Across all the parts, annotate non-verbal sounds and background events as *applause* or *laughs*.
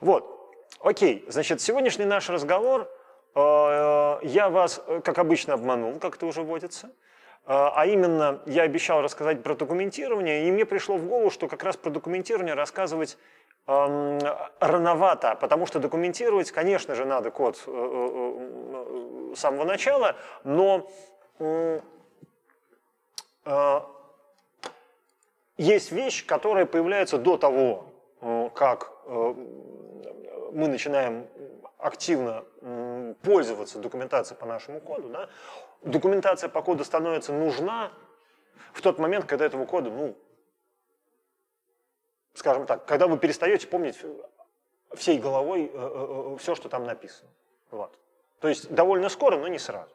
Вот, окей, значит, сегодняшний наш разговор, э, я вас, э, как обычно, обманул, как это уже водится. Э, а именно, я обещал рассказать про документирование, и мне пришло в голову, что как раз про документирование рассказывать эм, рановато, потому что документировать, конечно же, надо код с самого начала, но есть вещь, которая появляется до того, как мы начинаем активно пользоваться документацией по нашему коду. Да? документация по коду становится нужна в тот момент, когда этого кода, ну, скажем так, когда вы перестаете помнить всей головой э, э, э, все, что там написано. Вот. То есть довольно скоро, но не сразу.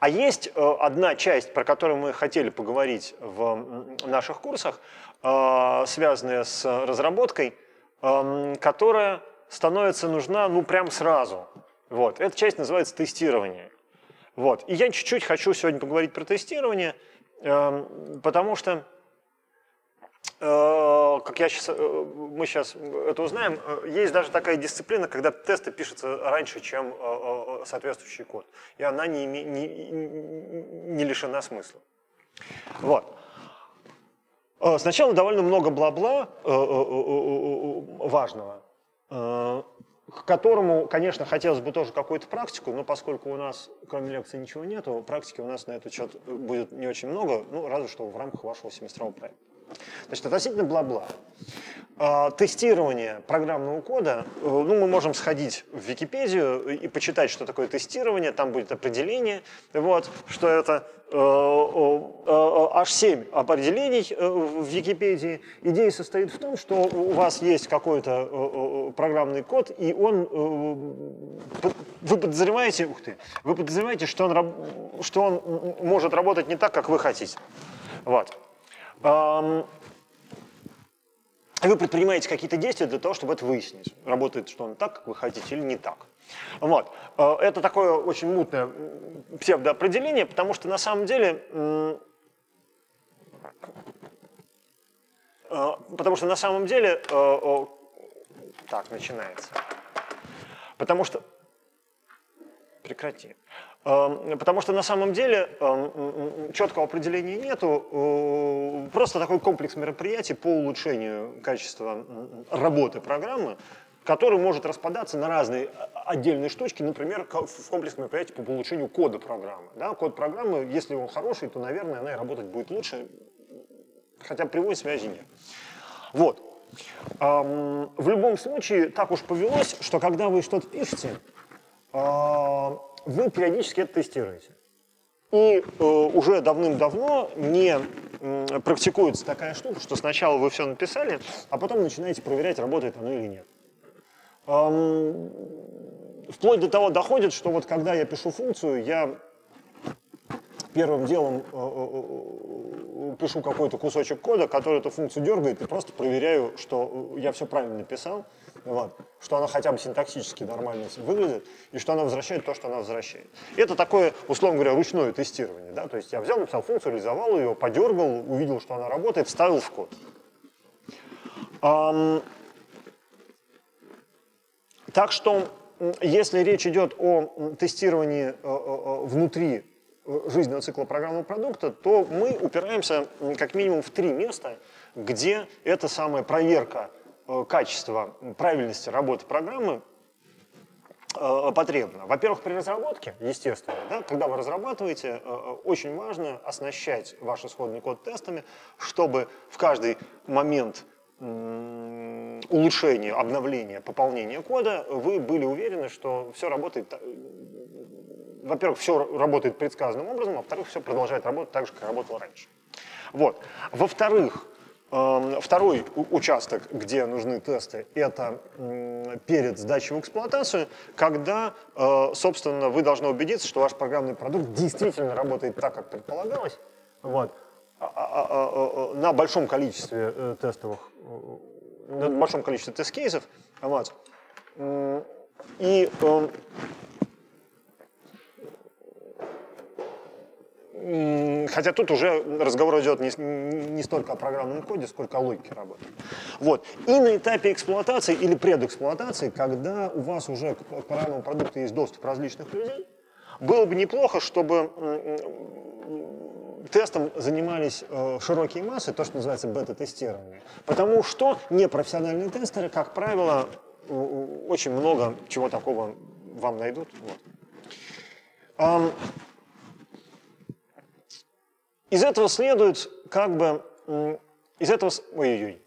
А есть одна часть, про которую мы хотели поговорить в наших курсах, связанная с разработкой, которая становится нужна ну прям сразу. Вот. Эта часть называется тестирование. Вот. И я чуть-чуть хочу сегодня поговорить про тестирование, эм, потому что, э, как я сейчас, э, мы сейчас это узнаем, э, есть даже такая дисциплина, когда тесты пишутся раньше, чем соответствующий код, и она не, не, не лишена смысла. Вот. Сначала довольно много бла-бла важного к которому, конечно, хотелось бы тоже какую-то практику, но поскольку у нас, кроме лекции, ничего нету, практики у нас на этот счет будет не очень много, ну, разве что в рамках вашего семестрового проекта. Значит, относительно бла-бла. А, тестирование программного кода, э, ну, мы можем сходить в Википедию и почитать, что такое тестирование, там будет определение, вот, что это э, э, аж 7 определений в Википедии. Идея состоит в том, что у вас есть какой-то программный код, и он, вы подозреваете, ух ты, вы подозреваете, что он, что он может работать не так, как вы хотите. Вот. И вы предпринимаете какие-то действия для того, чтобы это выяснить. Работает что он так, как вы хотите, или не так. Вот. Э, это такое очень мутное псевдоопределение, потому что на самом деле... Э, потому что на самом деле... Э, так, начинается. Потому что... Прекрати. Эм, потому что на самом деле эм, четкого определения нету, э, просто такой комплекс мероприятий по улучшению качества работы программы, который может распадаться на разные отдельные штучки, например, в комплекс мероприятий по улучшению кода программы. Да, код программы, если он хороший, то, наверное, она и работать будет лучше, хотя прямой связи нет. Вот. Эм, в любом случае, так уж повелось, что когда вы что-то пишете, а, вы периодически это тестируете. И э, уже давным-давно не э, практикуется такая штука, что сначала вы все написали, а потом начинаете проверять, работает оно или нет. Эм, вплоть до того доходит, что вот когда я пишу функцию, я первым делом э, э, э, пишу какой-то кусочек кода, который эту функцию дергает, и просто проверяю, что я все правильно написал вот, что она хотя бы синтаксически нормально выглядит, и что она возвращает то, что она возвращает. Это такое, условно говоря, ручное тестирование. Да? То есть я взял, написал функцию, реализовал ее, подергал, увидел, что она работает, вставил в код. Um, так что, если речь идет о тестировании э, э, внутри жизненного цикла программного продукта, то мы упираемся как минимум в три места, где эта самая проверка Э, качества правильности работы программы э, потребно. Во-первых, при разработке, естественно, да, когда вы разрабатываете, э, очень важно оснащать ваш исходный код тестами, чтобы в каждый момент улучшения, обновления, пополнения кода вы были уверены, что все работает, во-первых, все работает предсказанным образом, а во-вторых, все продолжает работать так же, как работало раньше. Вот. Во-вторых, второй участок, где нужны тесты, это перед сдачей в эксплуатацию, когда, э, собственно, вы должны убедиться, что ваш программный продукт действительно работает так, как предполагалось, вот, а, а, а, на большом количестве э, тестовых, э, на большом количестве тест-кейсов. Вот. И эм, Хотя тут уже разговор идет не, не столько о программном коде, сколько о логике работы. Вот. И на этапе эксплуатации или предэксплуатации, когда у вас уже к программному продукту есть доступ различных людей, было бы неплохо, чтобы тестом занимались э, широкие массы, то, что называется бета-тестирование. Потому что непрофессиональные тестеры, как правило, очень много чего такого вам найдут. Вот. Из этого следует как бы, из этого, ой-ой-ой,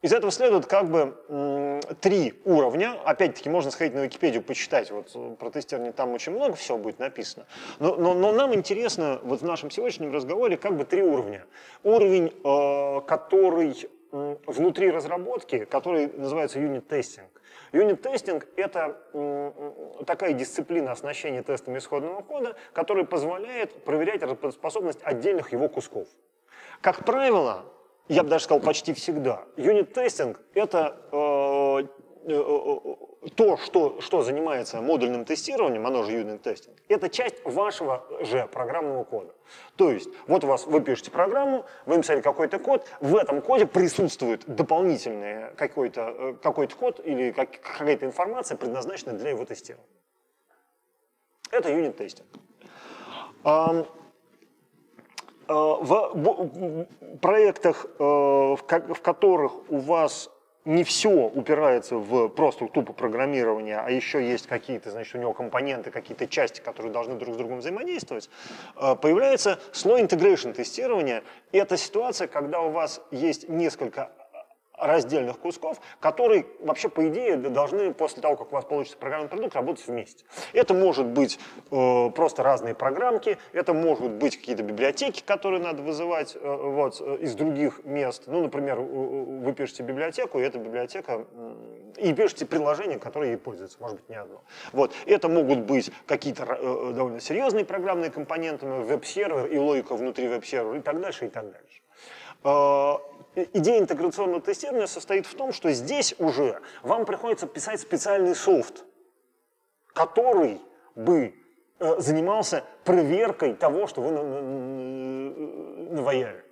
из этого следует как бы три уровня. Опять-таки, можно сходить на Википедию, почитать. Вот э, про тестирование там очень много всего будет написано. Но, но, но нам интересно вот в нашем сегодняшнем разговоре как бы три уровня. Уровень, э, который внутри разработки, который называется юнит-тестинг. Юнит-тестинг – это такая дисциплина оснащения тестами исходного кода, которая позволяет проверять работоспособность отдельных его кусков. Как правило, я бы даже сказал почти всегда, юнит-тестинг – это э, то, что, что занимается модульным тестированием, оно же юнит-тестинг, это часть вашего же программного кода. То есть, вот у вас, вы пишете программу, вы написали какой-то код, в этом коде присутствует дополнительный какой-то какой код или какая-то информация, предназначенная для его тестирования. Это юнит-тестинг. Э, в проектах, э, в которых у вас не все упирается в просто тупо программирование, а еще есть какие-то, значит, у него компоненты, какие-то части, которые должны друг с другом взаимодействовать, э, появляется слой integration тестирования. И это ситуация, когда у вас есть несколько раздельных кусков, которые вообще, по идее, должны после того, как у вас получится программный продукт, работать вместе. Это может быть э, просто разные программки, это могут быть какие-то библиотеки, которые надо вызывать э, вот, э, из других мест. Ну, например, вы пишете библиотеку, и эта библиотека, и пишете приложение, которое ей пользуется, может быть, не одно. Вот. Это могут быть какие-то э, довольно серьезные программные компоненты, веб-сервер и логика внутри веб-сервера и так дальше, и так дальше. Э, идея интеграционного тестирования состоит в том, что здесь уже вам приходится писать специальный софт, который бы э, занимался проверкой того, что вы наваяли.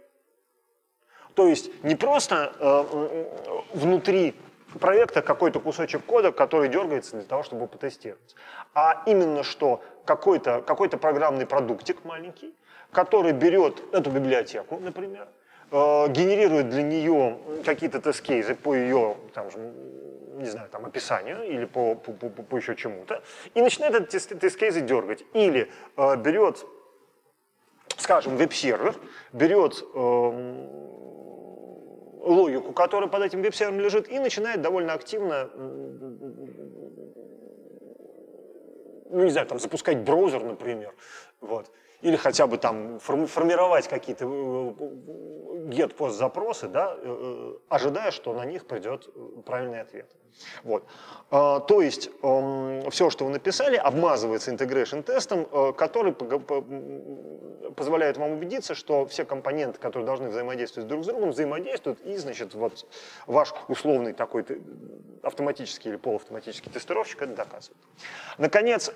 То есть не просто э, внутри проекта какой-то кусочек кода, который дергается для того, чтобы потестировать, а именно что какой-то какой программный продуктик маленький, который берет эту библиотеку, например, Э, генерирует для нее какие-то тест-кейсы по ее, там, не знаю, там, описанию или по, по, по, по еще чему-то, и начинает эти тест-кейсы дергать. Или э, берет, скажем, веб-сервер, берет э, логику, которая под этим веб-сервером лежит, и начинает довольно активно ну, не знаю, там, запускать браузер, например, вот, или хотя бы там формировать какие-то get-post запросы, да, э, э, ожидая, что на них придет правильный ответ. Вот. А, то есть эм, все, что вы написали, обмазывается integration тестом, э, который позволяет вам убедиться, что все компоненты, которые должны взаимодействовать друг с другом, взаимодействуют, и, значит, вот ваш условный такой автоматический или полуавтоматический тестировщик это доказывает. Наконец,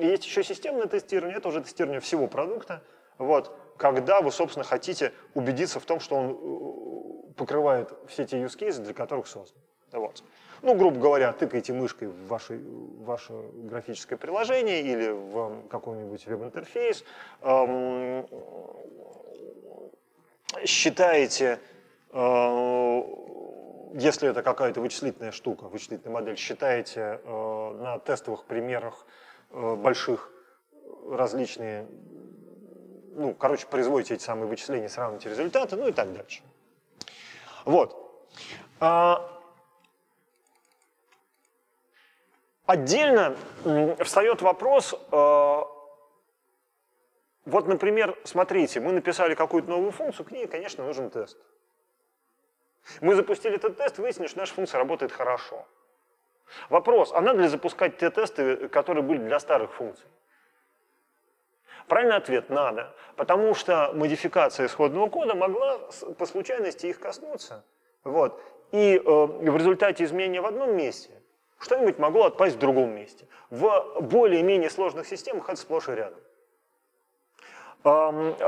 есть еще системное тестирование, это уже тестирование всего продукта, вот, когда вы, собственно, хотите убедиться в том, что он э, покрывает все те use cases, для которых создан. Вот. Ну, грубо говоря, тыкайте мышкой в ваше, ваше графическое приложение или в какой-нибудь веб-интерфейс, эм, считаете, э, если это какая-то вычислительная штука, вычислительная модель, считаете э, на тестовых примерах э, больших различные ну, короче, производите эти самые вычисления, сравните результаты, ну и так дальше. Вот. А, отдельно встает вопрос, а, вот, например, смотрите, мы написали какую-то новую функцию, к ней, конечно, нужен тест. Мы запустили этот тест, выяснили, что наша функция работает хорошо. Вопрос, а надо ли запускать те тесты, которые были для старых функций? Правильный ответ – надо, потому что модификация исходного кода могла по случайности их коснуться. Вот. И э, в результате изменения в одном месте что-нибудь могло отпасть в другом месте. В более-менее сложных системах это сплошь и рядом.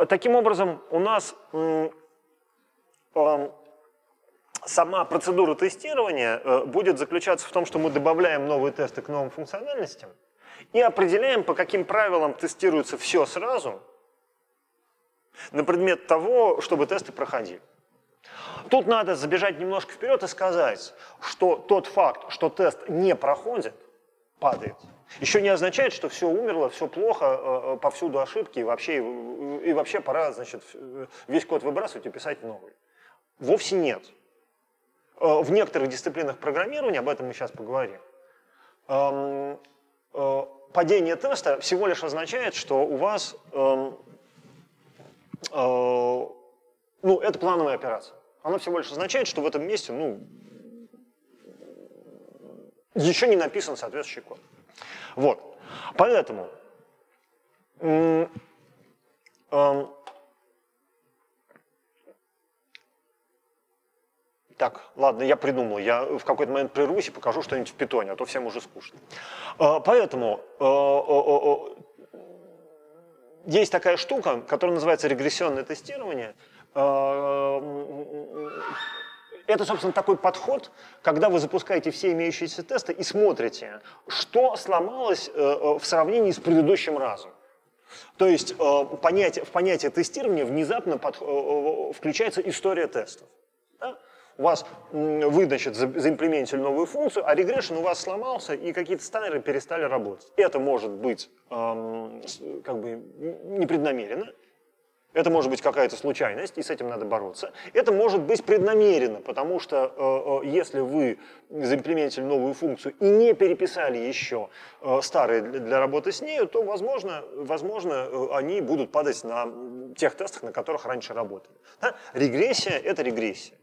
Таким образом, у нас сама процедура тестирования э, будет заключаться в том, что мы добавляем новые тесты к новым функциональностям и определяем, по каким правилам тестируется все сразу на предмет того, чтобы тесты проходили. Тут надо забежать немножко вперед и сказать, что тот факт, что тест не проходит, падает, еще не означает, что все умерло, все плохо, э, э, повсюду ошибки, и вообще, и вообще пора значит, весь код выбрасывать и писать новый. Вовсе нет. Э, в некоторых дисциплинах программирования, об этом мы сейчас поговорим, эм, э, падение теста всего лишь означает, что у вас, эм, э, ну, это плановая операция. Она всего лишь означает, что в этом месте, ну, еще не написан соответствующий код. Вот. Поэтому эм, Так, ладно, я придумал. Я в какой-то момент прервусь и покажу что-нибудь в питоне, а то всем уже скучно. Поэтому э, э, э, есть такая штука, которая называется регрессионное тестирование. А, это, собственно, такой подход, когда вы запускаете все имеющиеся тесты и смотрите, что сломалось в сравнении с предыдущим разом. То есть понятие, в понятие тестирования внезапно под, включается история тестов у вас вы, значит, заимплементили новую функцию, а регрессион у вас сломался, и какие-то станеры перестали работать. Это может быть эм, как бы непреднамеренно, это может быть какая-то случайность, и с этим надо бороться. Это может быть преднамеренно, потому что э, э если вы заимплементили новую функцию и не переписали еще э, старые для, для работы с нею, то, возможно, возможно э, они будут падать на тех тестах, на которых раньше работали. Да? Регрессия – это регрессия.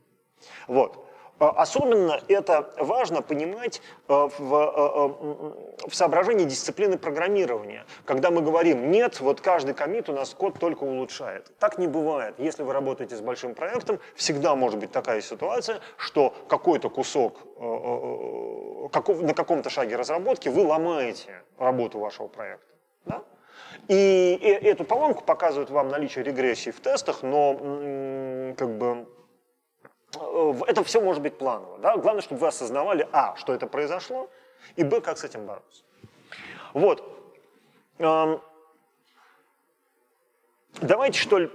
Вот. А, особенно это важно понимать э, в, э, э, в соображении дисциплины программирования, когда мы говорим, нет, вот каждый комит у нас код только улучшает. Так не бывает. Если вы работаете с большим проектом, всегда может быть такая ситуация, что какой-то кусок на каком-то шаге разработки вы ломаете работу вашего проекта. Да? И эту поломку показывает вам наличие регрессии в тестах, но как бы Э, это все может быть планово. Да? Главное, чтобы вы осознавали, а, что это произошло, и, б, как с этим бороться. Вот. Давайте, что ли,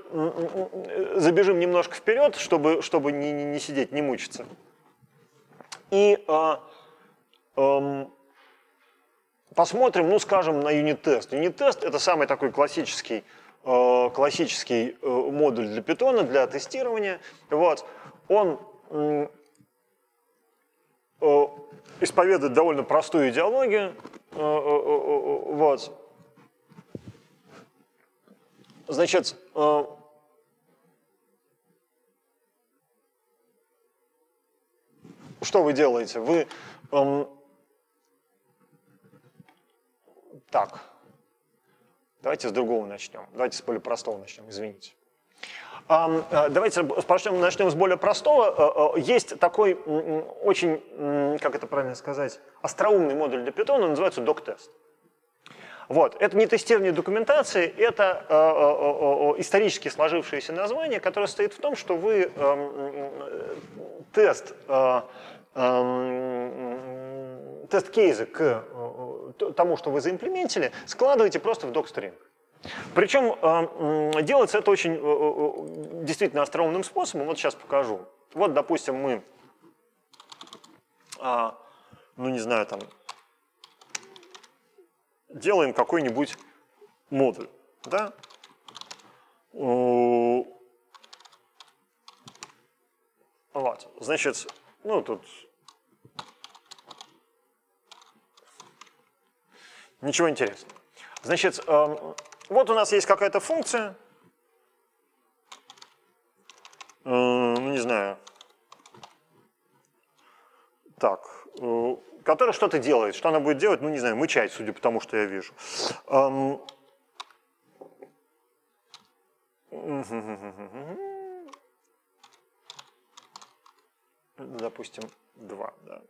забежим немножко вперед, чтобы, чтобы не, не, не сидеть, не мучиться. И э, э, посмотрим, ну, скажем, на юнит-тест. Юнит-тест – это самый такой классический, э, классический э, модуль для питона, для тестирования. Вот он исповедует довольно простую идеологию. Э, э, э, вот. Значит, что вы делаете? Вы эм, так. Давайте с другого начнем. Давайте с более простого начнем, извините. Э, давайте начнем с более простого. Э, э, есть такой очень, как это правильно сказать, остроумный модуль для Python, он называется doc-тест. Вот. Это не тестирование документации, это исторически сложившееся название, которое состоит в том, что вы э, тест, э, э, тест кейза к тому, что вы заимплементили, складываете просто в док-стринг. Причем э, делается это очень э, э, действительно остроумным способом. Вот сейчас покажу. Вот, допустим, мы, а, ну не знаю, там, делаем какой-нибудь модуль, да? Вот, значит, ну тут ничего интересного. Значит, эм, вот у нас есть какая-то функция, э, ну не знаю, так, э, которая что-то делает. Что она будет делать, ну не знаю, мычать, судя по тому, что я вижу. Эм, допустим, 2, да.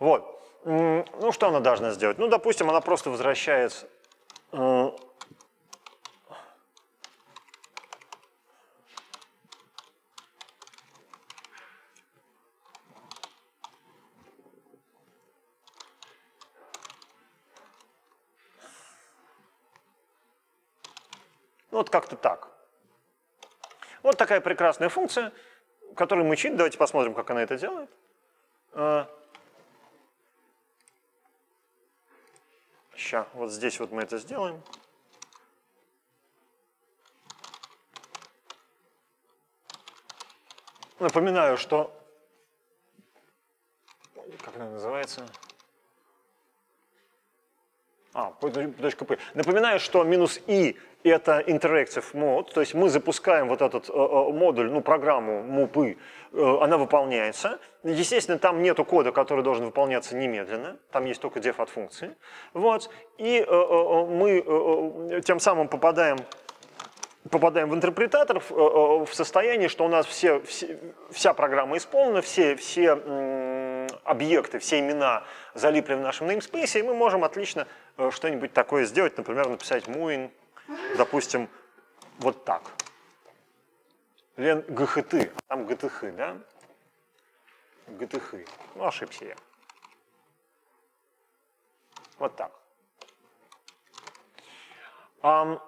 Вот. Ну, что она должна сделать? Ну, допустим, она просто возвращает э, вот как-то так. Вот такая прекрасная функция, которую мы учили. Давайте посмотрим, как она это делает. Сейчас, вот здесь вот мы это сделаем. Напоминаю, что... Как она называется? А, точка P. Напоминаю, что минус i это interactive mode, то есть мы запускаем вот этот э, э модуль, ну, программу MUPI, э, она выполняется. Естественно, там нету кода, который должен выполняться немедленно, там есть только def от функции. Вот. И э, э, мы э, тем самым попадаем попадаем в интерпретатор в, в состоянии, что у нас все, все, вся программа исполнена, все, все объекты, все имена залипли в нашем namespace, и мы можем отлично что-нибудь такое сделать, например, написать moving допустим, вот так. Лен ГХТ, а там ГТХ, да? ГТХ. Ну, ошибся я. Вот так. Um,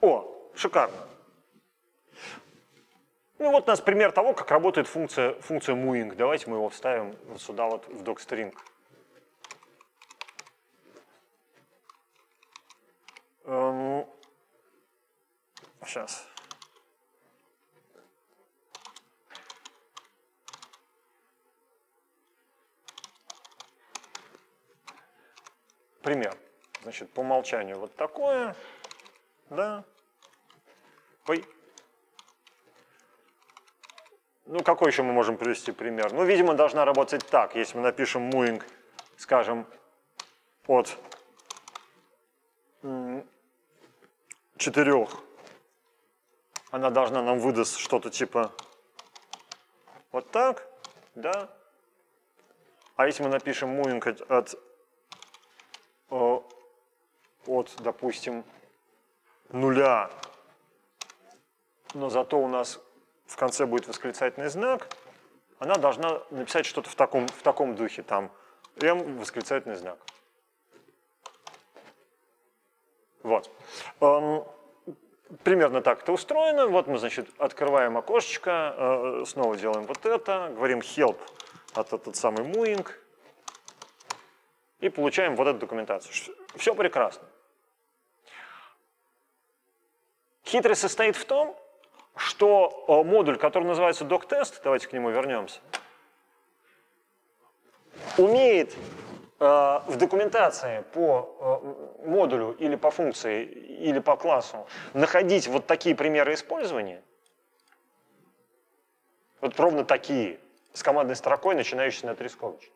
о, шикарно. Ну вот у нас пример того, как работает функция, функция moving. Давайте мы его вставим сюда вот в docstring. Сейчас. Пример. Значит, по умолчанию вот такое, да. Ой. Ну, какой еще мы можем привести пример? Ну, видимо, должна работать так. Если мы напишем moving, скажем, от четырех, она должна нам выдаст что-то типа вот так, да? А если мы напишем moving от, от, от, допустим, нуля, но зато у нас в конце будет восклицательный знак, она должна написать что-то в таком, в таком духе, там, m восклицательный знак. Вот. Эм, примерно так это устроено. Вот мы, значит, открываем окошечко, э, снова делаем вот это, говорим help от этот самый moving и получаем вот эту документацию. Все прекрасно. Хитрость состоит в том, что э, модуль, который называется doc-test, давайте к нему вернемся, умеет Э, в документации по э, модулю или по функции или по классу находить вот такие примеры использования, вот ровно такие, с командной строкой, начинающейся на трескович.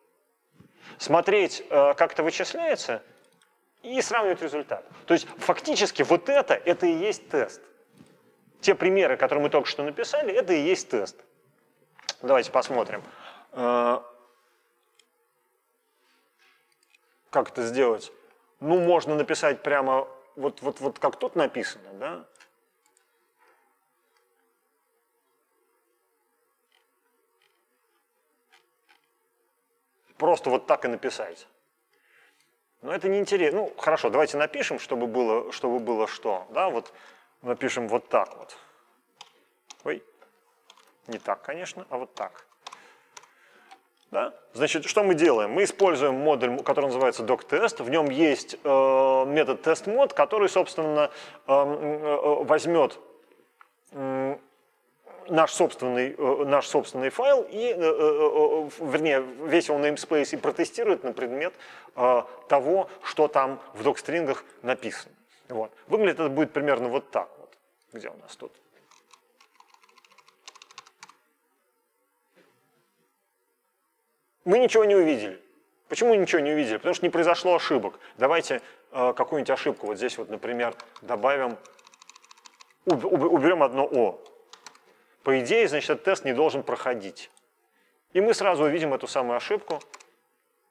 Смотреть, как это вычисляется, и сравнивать результат. То есть фактически вот это, это и есть тест. Те примеры, которые мы только что написали, это и есть тест. Давайте посмотрим. Как это сделать? Ну, можно написать прямо вот, вот, вот как тут написано, да? Просто вот так и написать. Но это не интересно. Ну, хорошо, давайте напишем, чтобы было, чтобы было что. Да, вот напишем вот так вот. Ой, не так, конечно, а вот так. Да? Значит, что мы делаем? Мы используем модуль, который называется doctest. В нем есть э, метод testMod, который, собственно, э, э, возьмет э, наш собственный, э, наш собственный файл и, э, э, э, вернее, весь его namespace и протестирует на предмет э, того, что там в докстрингах написано. Вот. Выглядит это будет примерно вот так. Где у нас тут? мы ничего не увидели. Почему ничего не увидели? Потому что не произошло ошибок. Давайте э, какую-нибудь ошибку вот здесь вот, например, добавим, уберем одно О. по идее, значит, этот тест не должен проходить. И мы сразу увидим эту самую ошибку.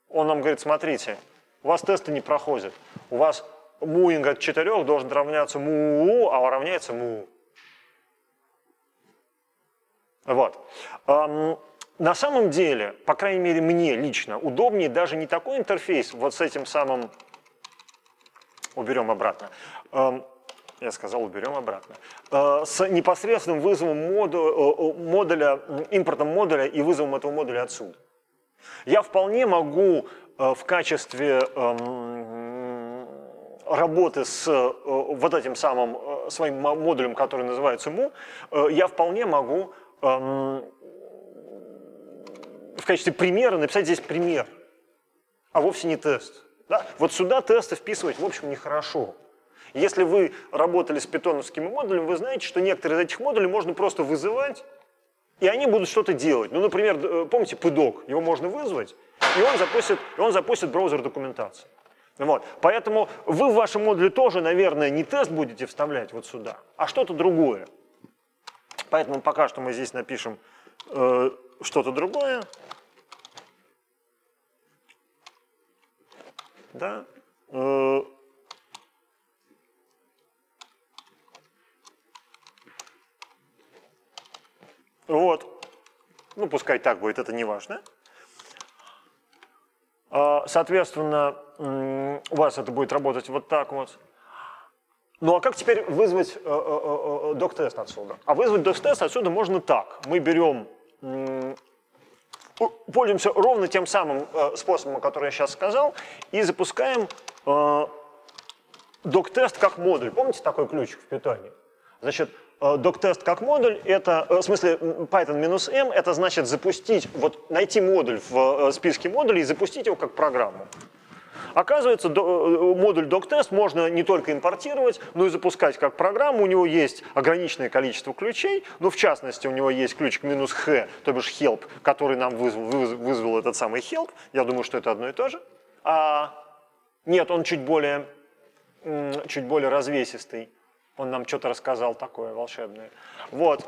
Он нам говорит, смотрите, у вас тесты не проходят. У вас муинг от 4 должен равняться му, а равняется му. Вот. На самом деле, по крайней мере мне лично, удобнее даже не такой интерфейс вот с этим самым, уберем обратно, я сказал, уберем обратно, э, с непосредственным вызовом э, э, модуля, импортом модуля и вызовом этого модуля отсюда. Я вполне могу в качестве работы с вот этим самым своим модулем, который называется mu, я вполне могу эм, в качестве примера написать здесь пример, а вовсе не тест. Да? Вот сюда тесты вписывать, в общем, нехорошо. Если вы работали с питоновскими модулями, вы знаете, что некоторые из этих модулей можно просто вызывать, и они будут что-то делать. Ну, например, э, помните PDOC? Его можно вызвать, и он запустит, и он запустит браузер документации. Вот. Поэтому вы в вашем модуле тоже, наверное, не тест будете вставлять вот сюда, а что-то другое. Поэтому пока что мы здесь напишем э, что-то другое. Да? Э, вот. Ну, пускай так будет, это не важно. А, соответственно, у вас это будет работать вот так вот. Ну а как теперь вызвать э, э, док-тест отсюда? А вызвать док-тест отсюда можно так. Мы берем пользуемся ровно тем самым э, способом, который я сейчас сказал, и запускаем э, док-тест как модуль. Помните такой ключик в питоне? Значит, э, док-тест как модуль, это, в смысле Python-m, это значит запустить, вот найти модуль в списке модулей и запустить его как программу. Оказывается, э, модуль doctest можно не только импортировать, но и запускать как программу. У него есть ограниченное количество ключей, но в частности у него есть ключик минус «х», то бишь help, который нам вызвал, вызвал этот самый help. Я думаю, что это одно и то же. А, нет, он чуть более, чуть более развесистый. Он нам что-то рассказал такое волшебное. Вот.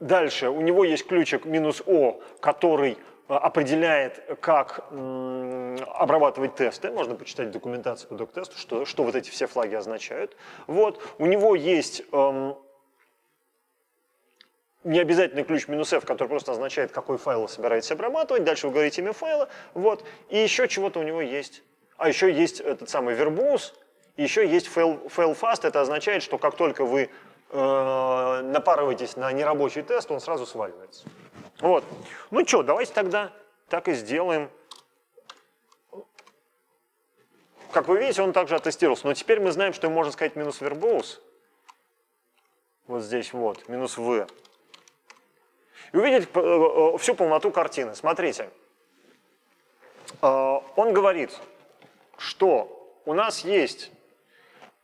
Дальше у него есть ключик минус О, который э, определяет, как обрабатывать тесты. Можно почитать документацию по док-тесту, что, что вот эти все флаги означают. Вот. У него есть эм, необязательный ключ минус F, который просто означает, какой файл вы собираетесь обрабатывать. Дальше вы говорите имя файла. Вот. И еще чего-то у него есть. А еще есть этот самый и еще есть fail, fail fast. Это означает, что как только вы э, напарываетесь на нерабочий тест, он сразу сваливается. Вот. Ну что, давайте тогда так и сделаем. Как вы видите, он также оттестировался. Но теперь мы знаем, что можно сказать минус verbose. Вот здесь вот, минус v. И увидеть э, э, всю полноту картины. Смотрите. Э, он говорит, что у нас есть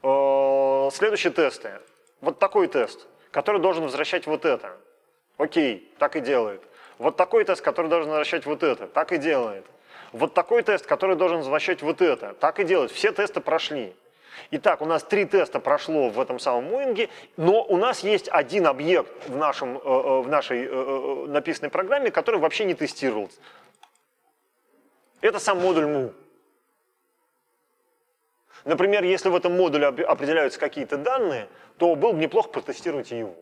следующие тесты вот такой тест, который должен возвращать вот это. Окей, так и делает. Вот такой тест, который должен возвращать вот это, так и делает. Вот такой тест, который должен возвращать вот это, так и делает. Все тесты прошли. Итак, у нас три теста прошло в этом самом муинге, но у нас есть один объект в, нашем, э, э, в нашей э, написанной программе, который вообще не тестировался. Это сам модуль mu. Например, если в этом модуле определяются какие-то данные, то было бы неплохо протестировать его.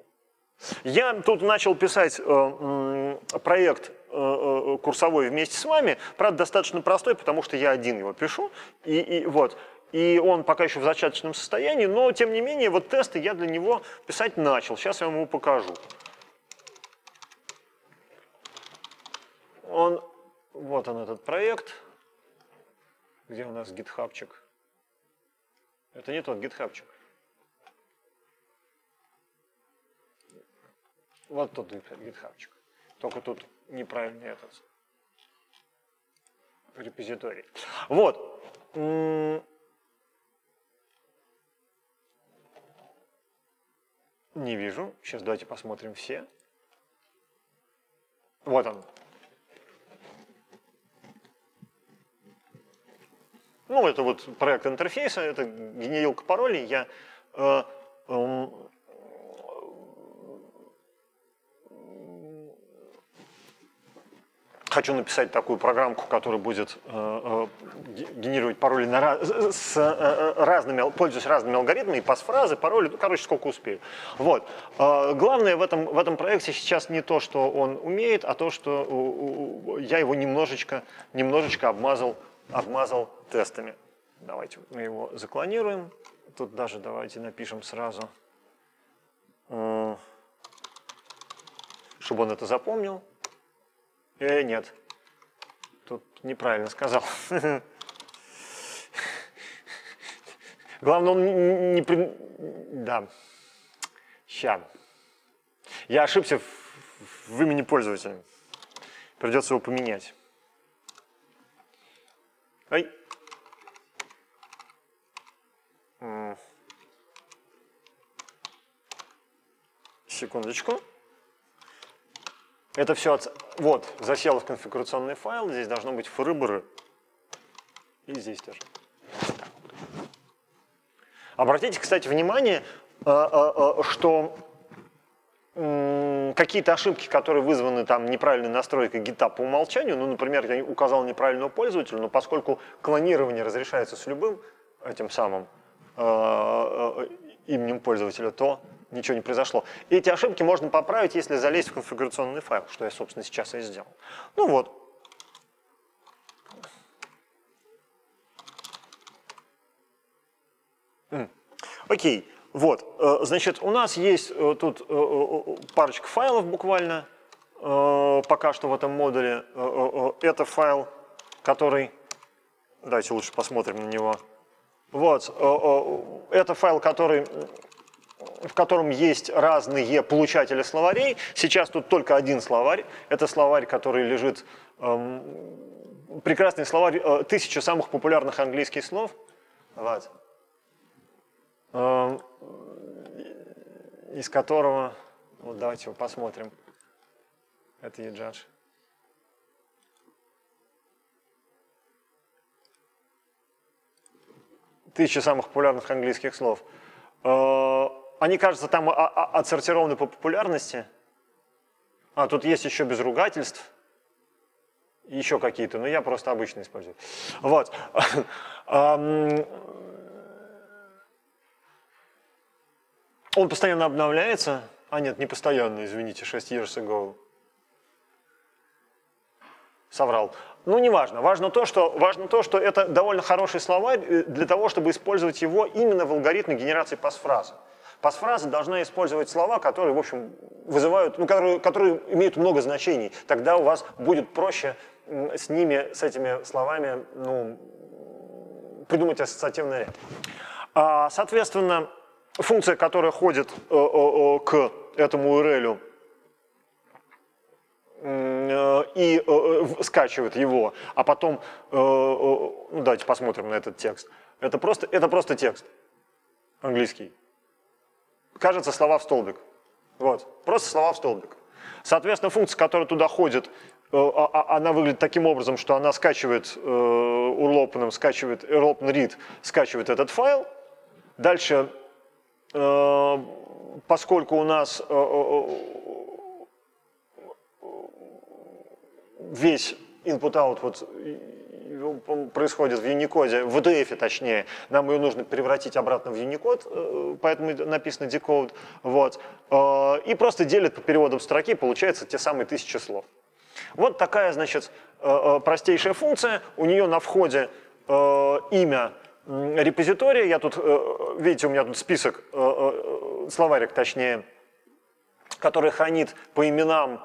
Я тут начал писать э, проект э, э, курсовой вместе с вами, правда, достаточно простой, потому что я один его пишу, и, и, вот, и он пока еще в зачаточном состоянии, но, тем не менее, вот тесты я для него писать начал. Сейчас я вам его покажу. Он, вот он этот проект, где у нас гитхабчик. Это не тот гитхабчик. Вот тот гитхабчик. Только тут неправильный этот репозиторий. Вот. Не вижу. Сейчас давайте посмотрим все. Вот он. Ну, это вот проект интерфейса, это генерилка паролей. Я э, э, хочу написать такую программку, которая будет э, э, генерировать пароли на, с э, разными, пользуясь разными алгоритмами, пасфразы, пароли, ну, короче, сколько успею. Вот. Главное в этом, в этом проекте сейчас не то, что он умеет, а то, что я его немножечко, немножечко обмазал, обмазал тестами. Давайте мы его заклонируем. Тут даже давайте напишем сразу, чтобы он это запомнил. Э, нет. Тут неправильно сказал. *laughs* Главное, он не... При... Да. Ща. Я ошибся в, в имени пользователя. Придется его поменять. Ай. Секундочку. Это все, от... вот, засело в конфигурационный файл, здесь должно быть фрыбры, и здесь тоже. Обратите, кстати, внимание, э, э, э, что какие-то ошибки, которые вызваны там неправильной настройкой GitHub по умолчанию, ну, например, я указал неправильного пользователя, но поскольку клонирование разрешается с любым этим самым именем пользователя, то ничего не произошло. И эти ошибки можно поправить, если залезть в конфигурационный файл, что я, собственно, сейчас и сделал. Ну вот. Окей, вот, э, значит, у нас есть э, тут э, парочка файлов буквально, пока что в этом модуле. Это файл, который, давайте лучше посмотрим на него. Вот, это файл, который в котором есть разные получатели словарей. Сейчас тут только один словарь. Это словарь, который лежит... Эм, прекрасный словарь э, «Тысяча самых популярных английских слов». Вот. Эм, из которого... Вот давайте его посмотрим. Это Еджадж. Тысяча самых популярных английских слов. Э, они, кажется, там отсортированы по популярности. А, тут есть еще без ругательств. Еще какие-то, но я просто обычно использую. Вот. *laughs* Он постоянно обновляется. А нет, не постоянно, извините, 6 years ago. Соврал. Ну, не важно. То, что, важно то, что это довольно хороший словарь э, для того, чтобы использовать его именно в алгоритме генерации пасфразы. Пасфраза должна использовать слова, которые, в общем, вызывают, ну, которые, которые имеют много значений. Тогда у вас будет проще с ними, с этими словами, ну, придумать ассоциативный ряд. А, соответственно, функция, которая ходит э, э, к этому URL, э, и скачивает его, а потом, ну давайте посмотрим на этот текст. Это просто, это просто текст английский кажется, слова в столбик. Вот, просто слова в столбик. Соответственно, функция, которая туда ходит, э, а, а, она выглядит таким образом, что она скачивает э, урлопным, скачивает urlopen read, скачивает этот файл. Дальше, э, поскольку у нас весь input-output происходит в Unicode, в EDF точнее, нам ее нужно превратить обратно в Unicode, э, поэтому написано decode, вот, э, и просто делит по переводам строки, получается те самые тысячи слов. Вот такая, значит, э, простейшая функция, у нее на входе имя репозитория, я тут, видите, у меня тут список, словарик точнее, который хранит по именам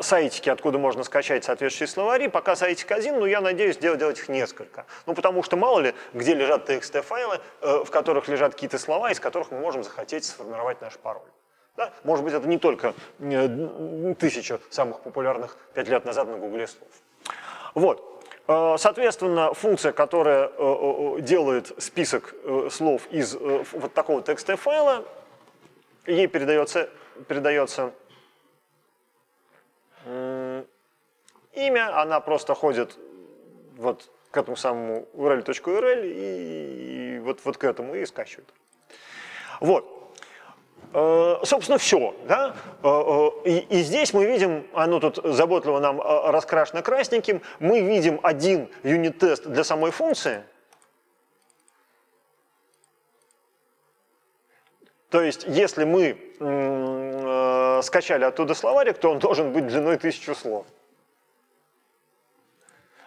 сайтики, откуда можно скачать соответствующие словари. Пока сайтик один, но я надеюсь делать, делать их несколько. Ну, потому что мало ли, где лежат TXT-файлы, э, в которых лежат какие-то слова, из которых мы можем захотеть сформировать наш пароль. Да? Может быть, это не только э, тысяча самых популярных пять лет назад на Гугле слов. Вот. Соответственно, функция, которая делает список слов из вот такого TXT-файла, ей передается, передается имя, она просто ходит вот к этому самому url.url и, вот, вот к этому и скачивают. Вот. Э, собственно, все. Да? Э, э, и, и здесь мы видим, оно тут заботливо нам раскрашено красненьким, мы видим один юнит-тест для самой функции. То есть, если мы скачали оттуда словарик, то он должен быть длиной тысячу слов.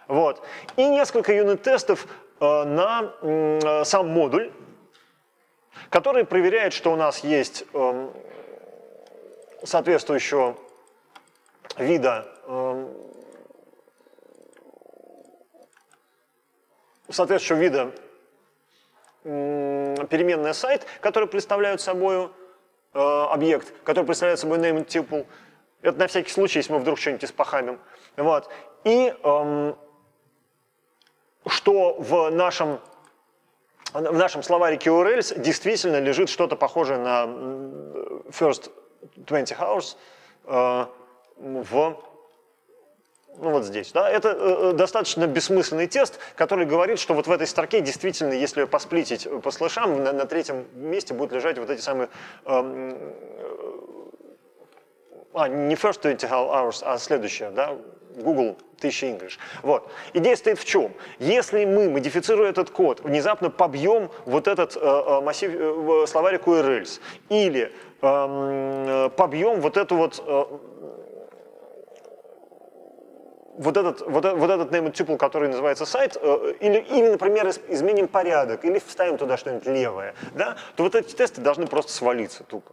Вот. И несколько юнит-тестов на сам модуль, который проверяет, что у нас есть э, соответствующего вида э, соответствующего вида э, переменная сайт, который представляют собой э, объект, который представляет собой name tuple. Это на всякий случай, если мы вдруг что-нибудь испохабим. Вот. И э, что в нашем в нашем словарике URLs действительно лежит что-то похожее на first 20 hours э, в ну вот здесь. Да? Это э, э, достаточно бессмысленный тест, который говорит, что вот в этой строке действительно, если ее посплитить по слэшам, на, на третьем месте будут лежать вот эти самые... Э, а, не first 20 hours, а следующее, да, Google 1000 English. Вот. Идея стоит в чем? Если мы, модифицируя этот код, внезапно побьем вот этот э, э массив, э, словарик URLs, или эм, э, побьем вот эту вот э, вот этот, вот, вот этот name tuple, который называется сайт, э, или, или, например, изменим порядок, или вставим туда что-нибудь левое, да, то вот эти тесты должны просто свалиться тупо.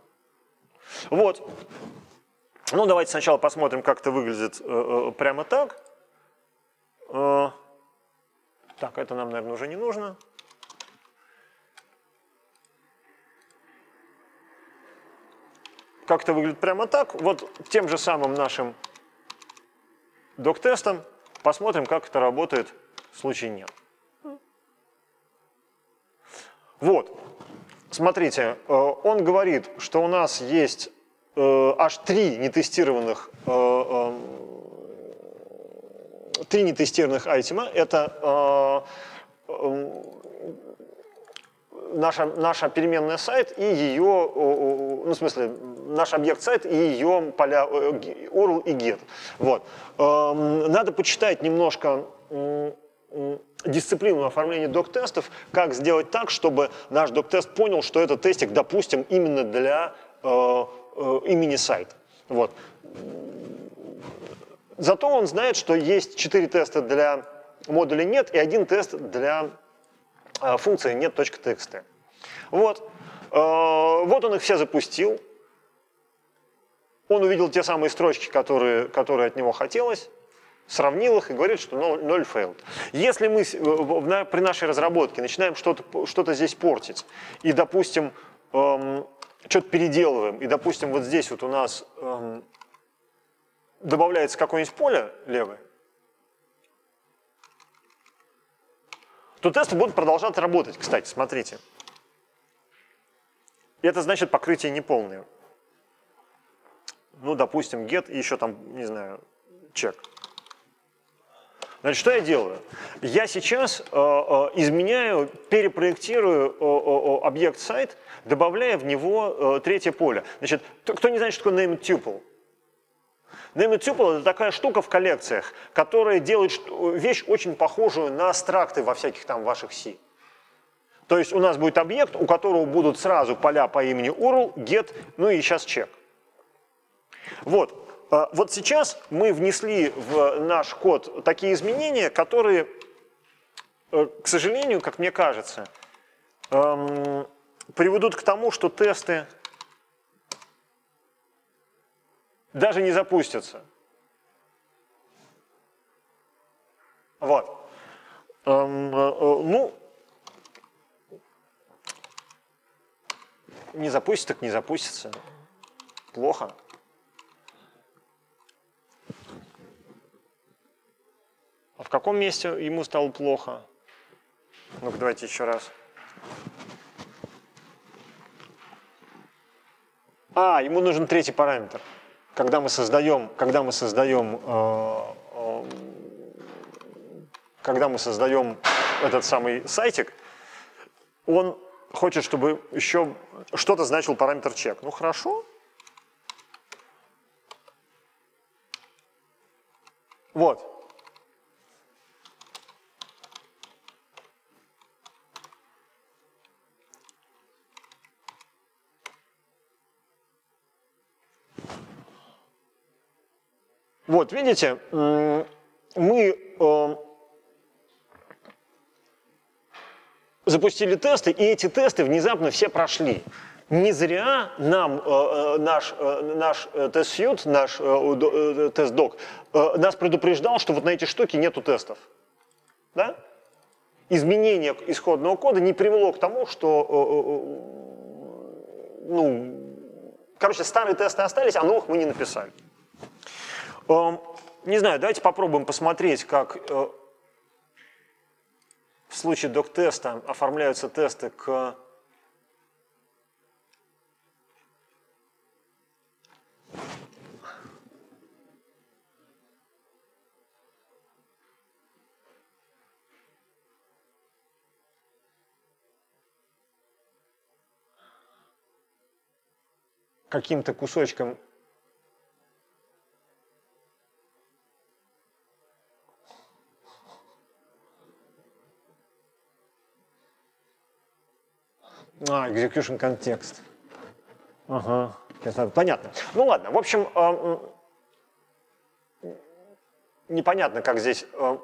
Вот. Ну, давайте сначала посмотрим, как это выглядит э, э, прямо так. Э, так, это нам, наверное, уже не нужно. Как это выглядит прямо так. Вот тем же самым нашим док-тестом посмотрим, как это работает в случае нет. Вот, смотрите, он говорит, что у нас есть Э, аж три нетестированных э, э, три нетестированных айтема. Это наша, наша переменная сайт и ее, ну, в смысле, наш объект сайт и ее поля URL и get. Вот. Надо почитать немножко дисциплину оформления док-тестов, как сделать так, чтобы наш док-тест понял, что это тестик, допустим, именно для Э, имени сайта. Вот. Зато он знает, что есть четыре теста для модуля нет и один тест для э, функции нет.txt. Вот. Э, вот он их все запустил. Он увидел те самые строчки, которые, которые от него хотелось, сравнил их и говорит, что 0 failed. Если мы при нашей разработке начинаем что-то что здесь портить, и, допустим, эм, что-то переделываем, и, допустим, вот здесь вот у нас эм, добавляется какое-нибудь поле левое, то тесты будут продолжать работать, кстати, смотрите. Это значит покрытие неполное. Ну, допустим, get и еще там, не знаю, чек. Значит, что я делаю? Я сейчас э, э, изменяю, перепроектирую э, объект сайт, добавляя в него третье поле. Значит, кто не знает, что такое name tuple? Name tuple – это такая штука в коллекциях, которая делает вещь очень похожую на абстракты во всяких там ваших C. То есть у нас будет объект, у которого будут сразу поля по имени URL, get, ну и сейчас check. Вот. А, вот сейчас мы внесли в наш код такие изменения, которые, э, к сожалению, как мне кажется, эм, приведут к тому, что тесты даже не запустятся. Вот. Эм, э, э, ну, не запустится, так не запустится. Плохо. А в каком месте ему стало плохо? Ну-ка, давайте еще раз. А, ему нужен третий параметр. Когда мы создаем, когда мы создаем э, э, когда мы создаем этот самый сайтик, он хочет, чтобы еще что-то значил параметр чек. Ну хорошо. Вот. Вот, видите, мы э, запустили тесты, и эти тесты внезапно все прошли. Не зря нам э, э наш, наш тест-сьют, наш тест-док нас предупреждал, что вот на эти штуки нету тестов. Да? Изменение исходного кода не привело к тому, что ну, короче, старые тесты остались, а новых мы не написали. Эм, не знаю, давайте попробуем посмотреть, как э, в случае док-теста оформляются тесты к каким-то кусочком А, execution контекст. Ага, понятно. Ну ладно, в общем, э, непонятно, как здесь... Э,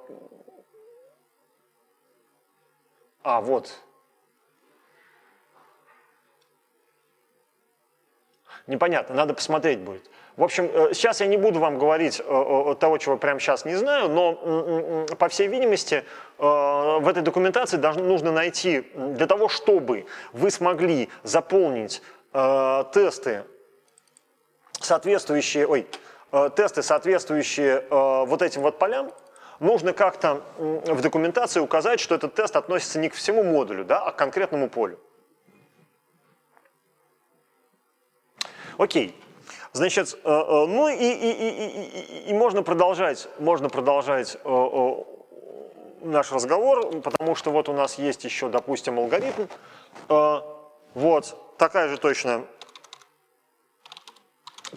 а, вот. Непонятно, надо посмотреть будет. В общем, э, сейчас я не буду вам говорить э, того, чего прямо сейчас не знаю, но, по всей видимости, э, в этой документации нужно найти, для того, чтобы вы смогли заполнить тесты, соответствующие, ой, тесты, соответствующие вот этим вот полям, нужно как-то в документации указать, что этот тест относится не к всему модулю, да, а к конкретному полю. Окей. Значит, э, э, ну и, и, и, и, и можно продолжать, можно продолжать э, наш разговор, потому что вот у нас есть еще, допустим, алгоритм. Вот, такая же точно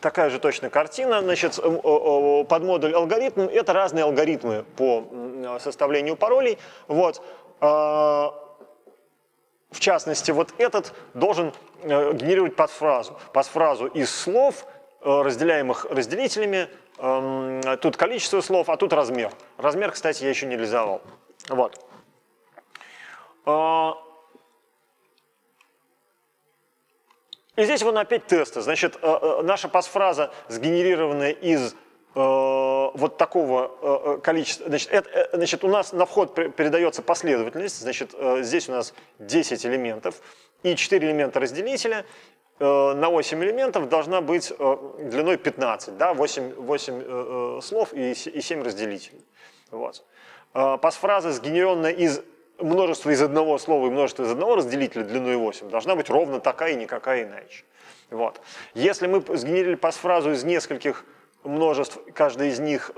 такая же точно картина. Значит, под модуль алгоритм – это разные алгоритмы по составлению паролей. Вот. В частности, вот этот должен генерировать подфразу. Подфразу из слов разделяемых разделителями. Эм, тут количество слов, а тут размер. Размер, кстати, я еще не реализовал. Вот. Э, и здесь вот опять тесты. Значит, э, наша пасфраза сгенерированная из вот такого количества. Значит, это, значит, у нас на вход передается последовательность. Значит, здесь у нас 10 элементов и 4 элемента разделителя. Э, на 8 элементов должна быть э, длиной 15, да, 8, 8 э, слов и 7 разделителей. Вот. Пасфраза, сгенеренная из множества из одного слова и множества из одного разделителя длиной 8, должна быть ровно такая и никакая иначе. Вот. Если мы сгенерили пасфразу из нескольких множеств, каждый из них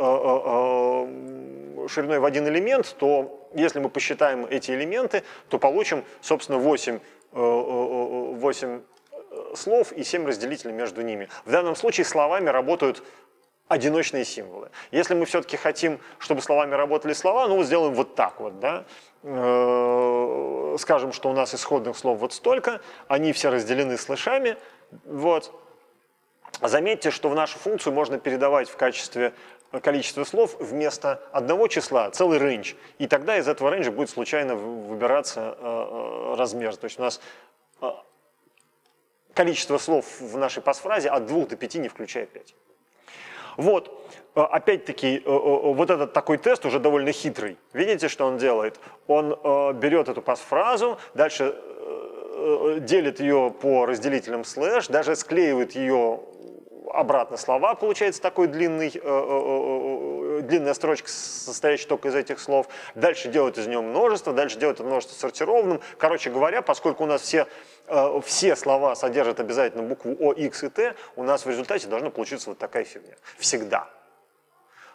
шириной в один элемент, то если мы посчитаем эти элементы, то получим, собственно, 8, 8 слов и 7 разделителей между ними. В данном случае словами работают одиночные символы. Если мы все-таки хотим, чтобы словами работали слова, ну вот сделаем вот так вот, да, э, скажем, что у нас исходных слов вот столько, они все разделены слышами, вот. Заметьте, что в нашу функцию можно передавать в качестве количества слов вместо одного числа целый range, и тогда из этого range а будет случайно выбираться э, э, размер. То есть у нас количество слов в нашей пасфразе от 2 до 5, не включая 5. Вот, э, опять-таки, э, э, вот этот такой тест уже довольно хитрый. Видите, что он делает? Он берет эту пасфразу, дальше делит ее по разделителям слэш, даже склеивает ее обратно слова, получается такой длинный, длинная строчка, состоящая только из этих слов. Дальше делает из нее множество, дальше делает это множество сортированным. Короче говоря, поскольку у нас все Э, все слова содержат обязательно букву О, X и Т, у нас в результате должна получиться вот такая фигня. Всегда.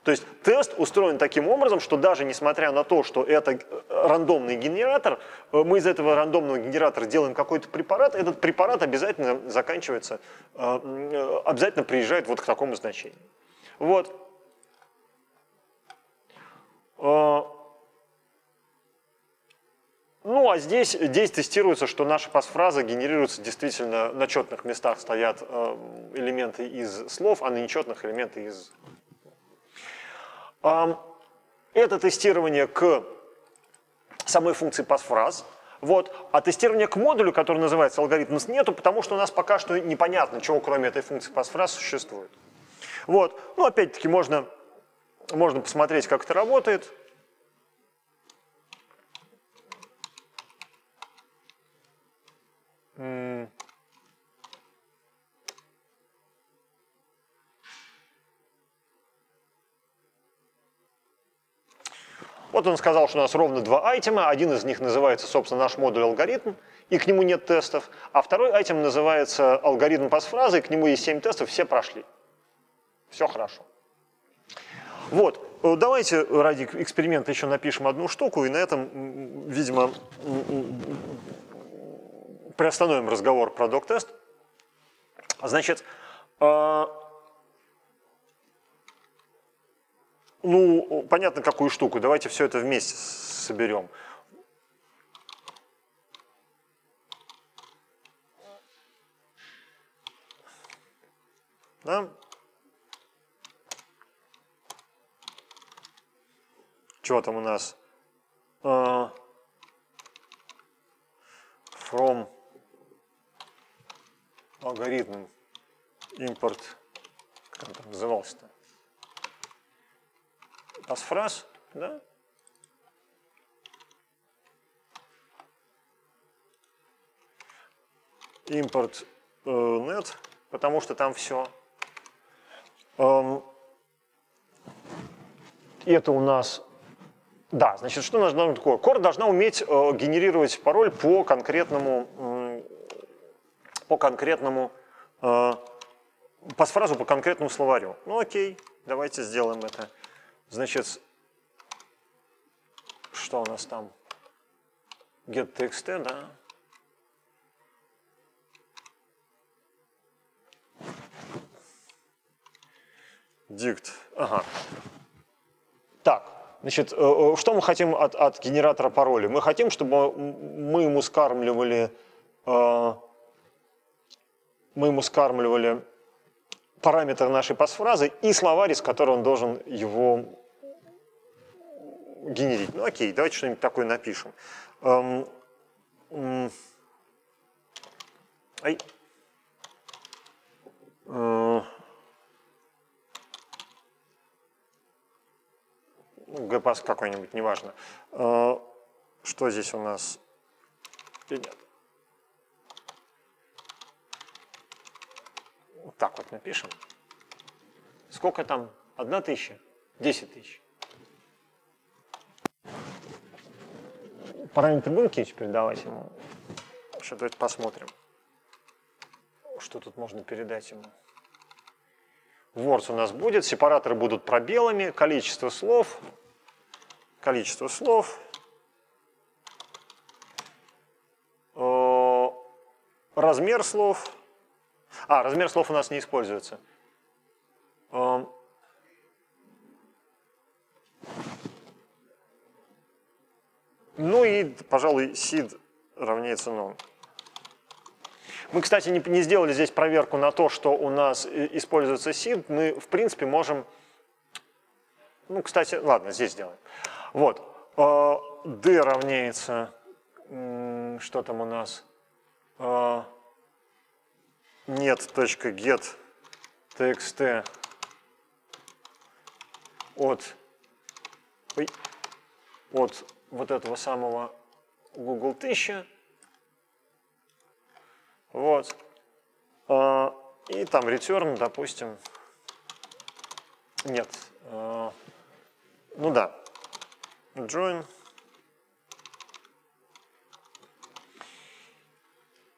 То есть тест устроен таким образом, что даже несмотря на то, что это э, рандомный генератор, э, мы из этого рандомного генератора делаем какой-то препарат, этот препарат обязательно заканчивается, э, обязательно приезжает вот к такому значению. Вот. Ну, а здесь, здесь тестируется, что наши пасфразы генерируются действительно на четных местах стоят э, элементы из слов, а на нечетных элементы из... Э, это тестирование к самой функции пасфраз. Вот. А тестирование к модулю, который называется алгоритм, нету, потому что у нас пока что непонятно, чего кроме этой функции пасфраз существует. Вот. Ну, опять-таки, можно, можно посмотреть, как это работает. Вот он сказал, что у нас ровно два айтема. Один из них называется, собственно, наш модуль алгоритм, и к нему нет тестов. А второй айтем называется алгоритм пасфразы, и к нему есть 7 тестов, все прошли. Все хорошо. Вот, э, давайте ради эксперимента еще напишем одну штуку, и на этом, видимо, приостановим разговор про док-тест. Значит, э, ну, понятно, какую штуку. Давайте все это вместе соберем. Да? Чего там у нас? Uh, from алгоритм импорт, как он там назывался-то? Пасфраз, да? Импорт э, net, потому что там все. Эм, это у нас да, значит, что быть такое? Core должна уметь э, генерировать пароль по конкретному, э, по конкретному, э, пасфразу по конкретному словарю. Ну окей, давайте сделаем это. Значит, что у нас там? get.txt, да? Dict, ага. Так, Значит, э, э, что мы хотим от, от генератора пароля? Мы хотим, чтобы мы ему скармливали, э, мы ему скармливали параметр нашей пасфразы и словарь, из которого он должен его генерить. Ну окей, давайте что-нибудь такое напишем. Эм, ай. Ну, гпас какой-нибудь, неважно. Э, что здесь у нас? нет. Так вот напишем. Сколько там? Одна тысяча? Десять тысяч. Параметры будем какие передавать ему? Давайте посмотрим, что тут можно передать ему. Words у нас будет, сепараторы будут пробелами, количество слов, количество слов, э, размер слов, а, размер слов у нас не используется. Э, ну и, пожалуй, seed равняется 0. Мы, кстати, не, не сделали здесь проверку на то, что у нас используется seed. Мы, в принципе, можем... Ну, кстати, ладно, здесь сделаем. Вот. А, d равняется... Что там у нас? А, нет, точка get txt от, ой, от вот этого самого Google 1000 вот. А, и там return, допустим, нет. А, ну да. Join.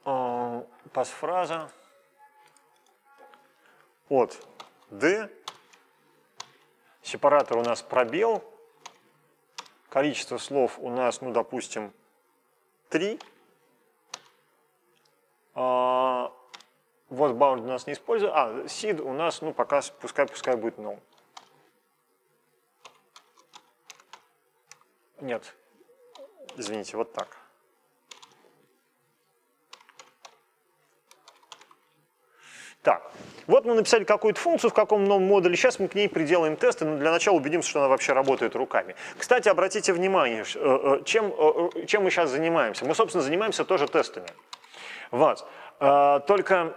А, пасфраза от d Сепаратор у нас пробел. Количество слов у нас, ну, допустим, 3. А, вот bound у нас не используется. А, seed у нас, ну, пока, пускай, пускай будет null. Нет, извините, вот так. Так, вот мы написали какую-то функцию в каком новом модуле, сейчас мы к ней приделаем тесты, но для начала убедимся, что она вообще работает руками. Кстати, обратите внимание, э, э, чем, э, чем мы сейчас занимаемся. Мы, собственно, занимаемся тоже тестами. Вот. Только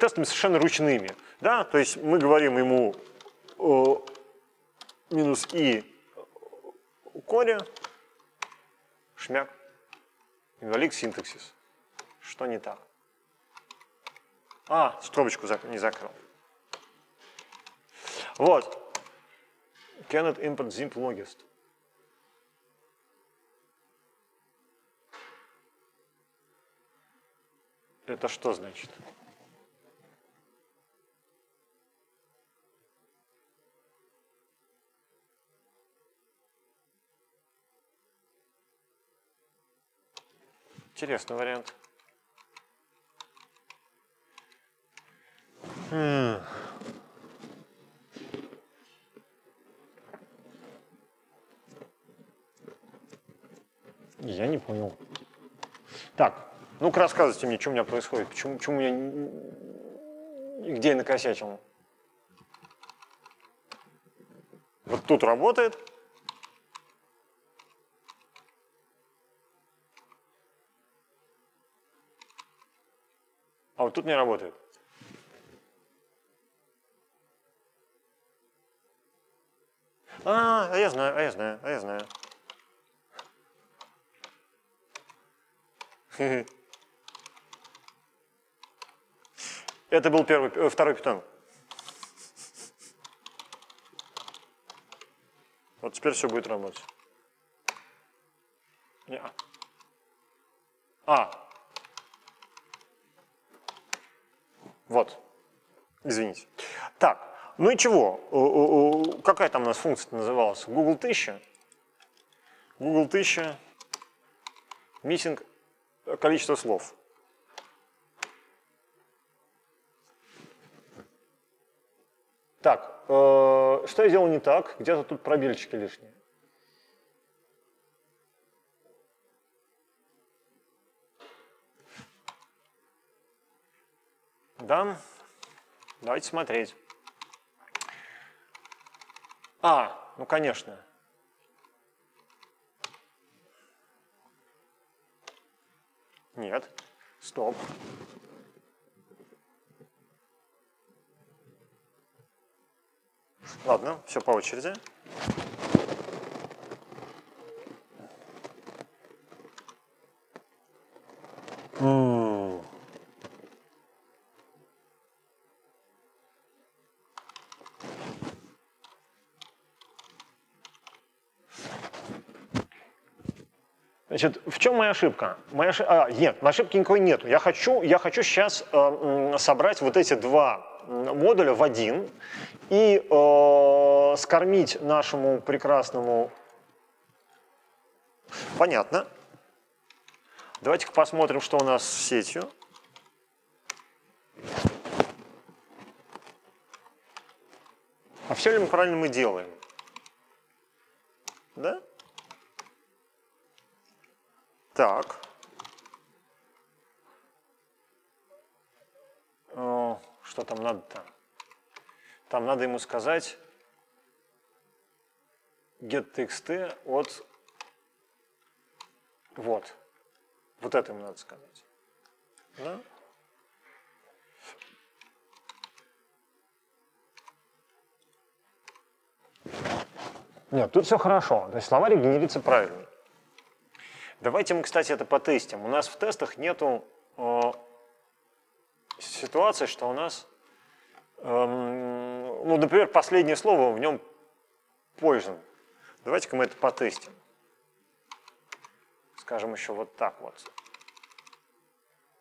тестами совершенно ручными. Да? То есть мы говорим ему минус и коре, шмяк, инвалид синтаксис. Что не так? А, стробочку не закрыл. Вот. Cannot import zip logist. Это что значит? Интересный вариант. Я не понял. Так, ну-ка рассказывайте мне, что у меня происходит, почему, почему я... Где я накосячил? Вот тут работает. А вот тут не работает. А, а я знаю, а я знаю, а я знаю. Это был первый, э, второй питон. Вот теперь все будет работать. Не. А. Вот. Извините. Так. Ну и чего? Какая там у нас функция называлась? Google 1000. Google 1000 missing количество слов. Так, э, что я делал не так? Где-то тут пробельчики лишние. Да, давайте смотреть. А, ну конечно. Нет. Стоп. Ладно, все по очереди. Значит, в чем моя ошибка? Моя ошиб... а, нет, ошибки никакой нету. Я хочу, я хочу сейчас э, собрать вот эти два модуля в один и э, скормить нашему прекрасному... Понятно. Давайте-ка посмотрим, что у нас с сетью. А все ли мы правильно мы делаем? Да? Так. О, что там надо-то? Там надо ему сказать get.txt от вот. Вот это ему надо сказать. Да? Нет, тут все хорошо. То есть словарь генерится правильно. Давайте мы, кстати, это потестим. У нас в тестах нету э, ситуации, что у нас, э, ну, например, последнее слово в нем poison. Давайте-ка мы это потестим. Скажем еще вот так вот.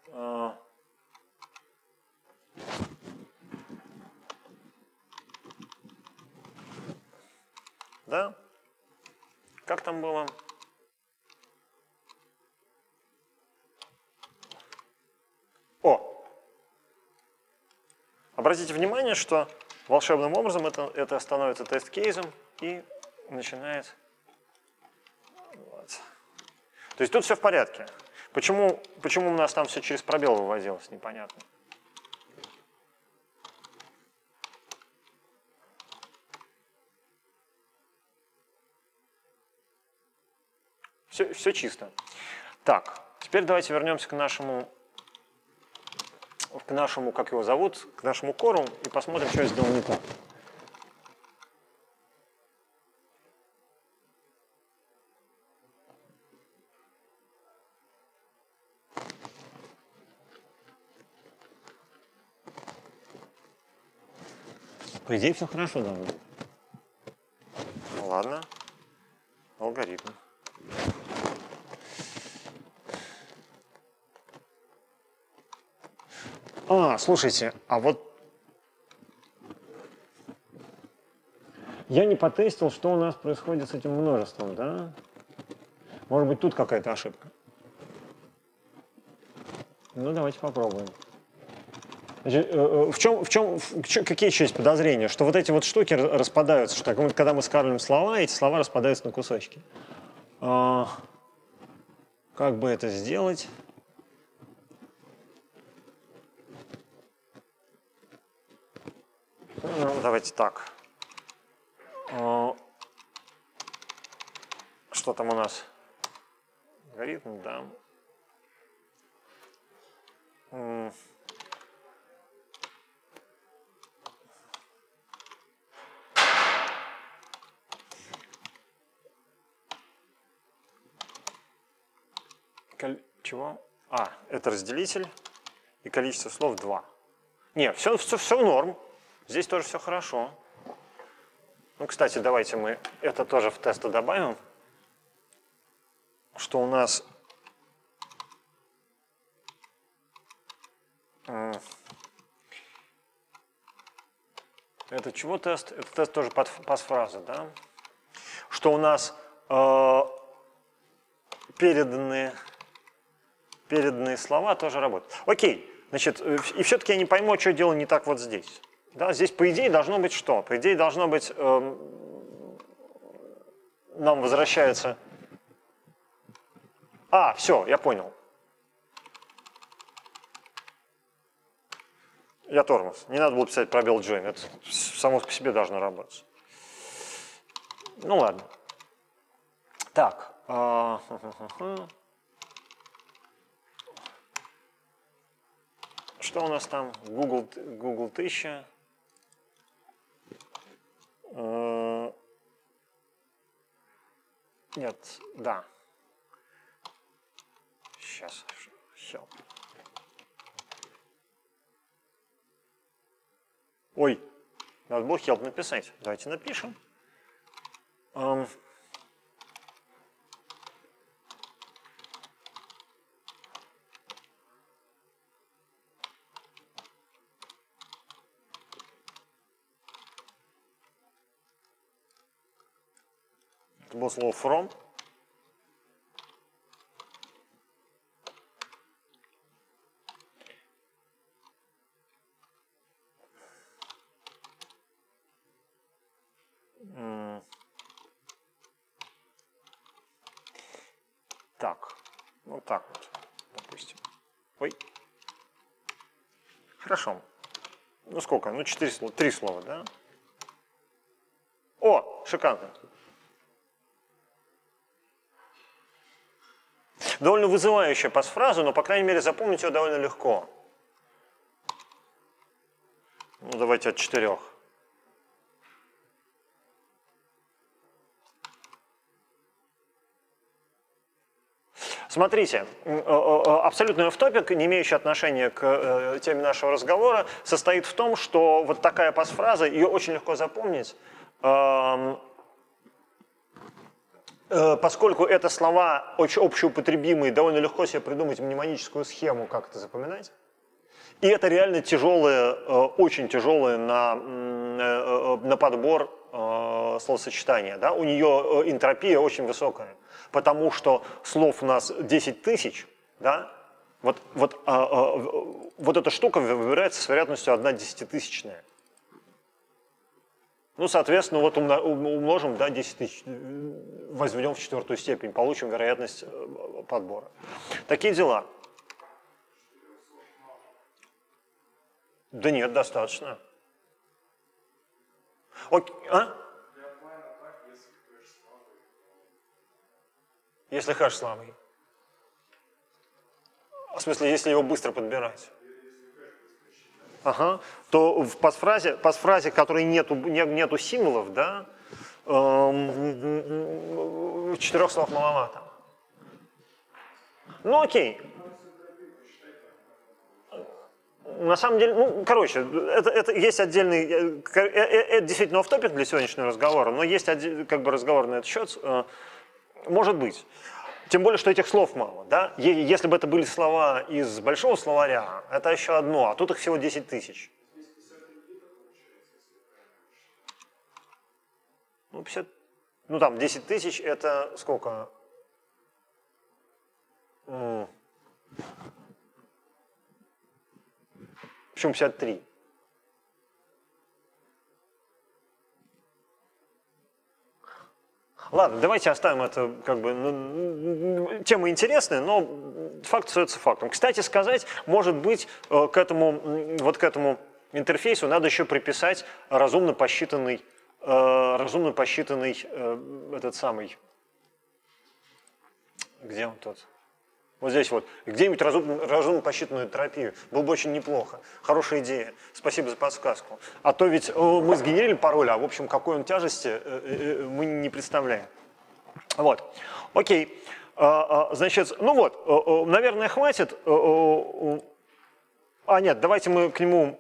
Э, да? Как там было? О! Обратите внимание, что волшебным образом это, это становится тест-кейсом и начинает... Вот. То есть тут все в порядке. Почему, почему у нас там все через пробел выводилось, непонятно. Все, все чисто. Так, теперь давайте вернемся к нашему, к нашему, как его зовут, к нашему кору и посмотрим, что я сделал не так. По идее, все хорошо должно быть. Ну ладно. Алгоритм. А, слушайте, а вот я не потестил, что у нас происходит с этим множеством, да? Может быть, тут какая-то ошибка. Ну, давайте попробуем. Значит, э, э, в чем, в чем, в чем, какие еще есть подозрения? Что вот эти вот штуки распадаются, что когда мы скармливаем слова, эти слова распадаются на кусочки. А, как бы это сделать? Ну, давайте так. Что там у нас? Алгоритм, да. Чего? А, это разделитель и количество слов 2. Не, все, все, все норм. Здесь тоже все хорошо. Ну, кстати, давайте мы это тоже в тесты добавим, что у нас Это чего тест? Это тест тоже под пасфраза, да? Что у нас э, переданные переданные слова тоже работают. Окей, значит, э, и все-таки я не пойму, что дело не так вот здесь. Да, здесь, по идее, должно быть что? По идее, должно быть, э, нам возвращается... А, все, я понял. Я тормоз. Не надо было писать пробел join. Это само по себе должно работать. Ну ладно. Так. А, *laughs* Что у нас там? Google, Google 1000. Э, нет, да. Сейчас. Help. Ой, надо было help написать. Давайте напишем. Um, было слово from. Так, вот так вот, допустим. Ой. Хорошо. Ну сколько? Ну четыре слова, три слова, да? О, шикарно. Довольно вызывающая пасфраза, но, по крайней мере, запомнить ее довольно легко. Ну, давайте от четырех. Смотрите, э, э, абсолютный офтопик, не имеющий отношения к э, теме нашего разговора, состоит в том, что вот такая пасфраза, ее очень легко запомнить, эм, Э, поскольку это слова очень общеупотребимые, довольно легко себе придумать мнемоническую схему, как это запоминать. И это реально тяжелое, э, очень тяжелое на, э, на подбор э, словосочетания, да, у нее э, энтропия очень высокая, потому что слов у нас 10 тысяч, да, вот, вот, а, а, вот эта штука выбирается с вероятностью 1 десятитысячная. Ну, соответственно, вот умножим, да, 10 тысяч, возведем в четвертую степень, получим вероятность э, подбора. Такие дела. Да нет, достаточно. Окей, а? Если хэш слабый. В смысле, если его быстро подбирать? Ага. То в пасфразе, пасфразе которой нету, не, нету символов, да, эм, четырех слов маловато. Ну окей. На самом деле, ну, короче, это, это есть отдельный, э, э, э, это действительно офтопик для сегодняшнего разговора, но есть как бы разговор на этот счет, может быть. Тем более, что этих слов мало. Да? Если бы это были слова из большого словаря, это еще одно, а тут их всего 10 тысяч. Ну, 50, ну там 10 тысяч это сколько? Почему 53? Ладно, давайте оставим это как бы ну, тема интересная, но факт остается фактом. Кстати сказать, может быть, э, к этому, вот к этому интерфейсу надо еще приписать разумно посчитанный, э, разумно посчитанный э, этот самый, где он тут? Вот здесь вот, где-нибудь разумно, разумно посчитанную терапию. Было бы очень неплохо. Хорошая идея. Спасибо за подсказку. А то ведь мы сгенерили пароль, а в общем, какой он тяжести, э, э, э, мы не представляем. Вот. Окей. А, а, значит, ну вот, наверное, хватит. А, нет, давайте мы к нему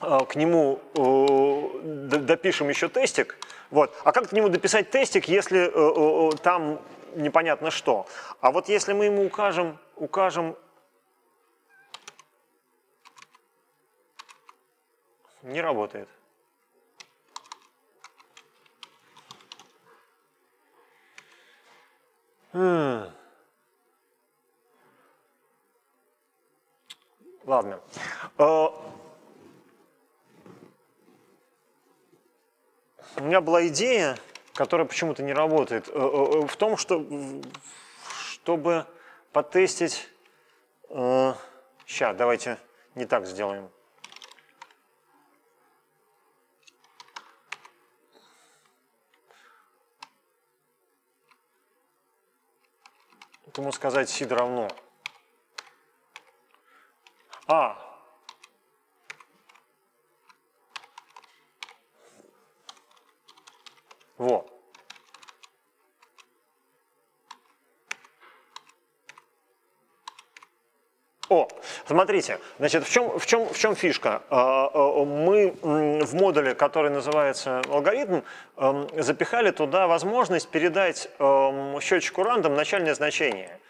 к нему допишем еще тестик. Вот. А как к нему дописать тестик, если там непонятно что. А вот если мы ему укажем, укажем не работает. Ладно. Э, у меня была идея которая почему-то не работает, э, э, э, в том, что, чтобы потестить... Сейчас, давайте не так сделаем. Ему сказать сид равно. А, Во. О, смотрите, значит, в чем, в чем, в чем фишка? А, а, мы в модуле, который называется алгоритм, эм, запихали туда возможность передать эм, счетчику рандом начальное значение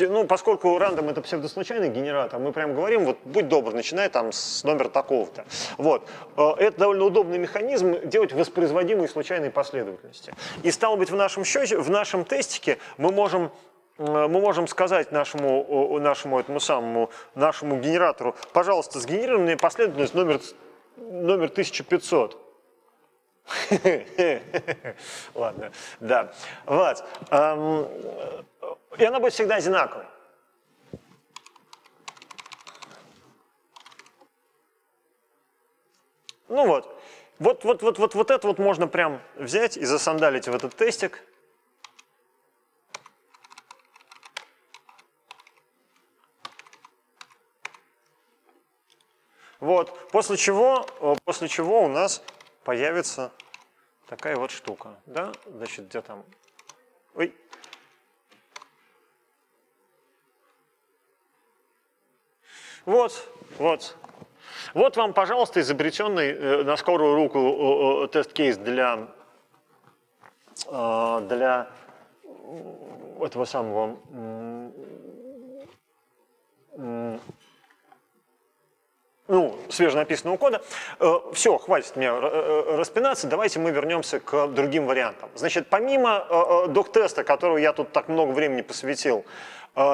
ну, поскольку рандом это псевдослучайный генератор, мы прям говорим, вот будь добр, начинай там с номера такого-то. Вот. Э, это довольно удобный механизм делать воспроизводимые случайные последовательности. И стало быть, в нашем, счете, в нашем тестике мы можем э, мы можем сказать нашему, нашему этому самому, нашему генератору, пожалуйста, сгенерируй мне последовательность номер, номер 1500. *laughs* Ладно, да. Вот. И она будет всегда одинаковой. Ну вот. Вот, вот, вот, вот, вот это вот можно прям взять и засандалить в этот тестик. Вот, после чего, э, после чего у нас появится такая вот штука, да, значит, где там, ой, Вот, вот. Вот вам, пожалуйста, изобретенный э, на скорую руку э, э, тест-кейс для, э, для этого самого ну, свеженаписанного кода. Э, Все, хватит мне распинаться, давайте мы вернемся к другим вариантам. Значит, помимо док-теста, которого я тут так много времени посвятил,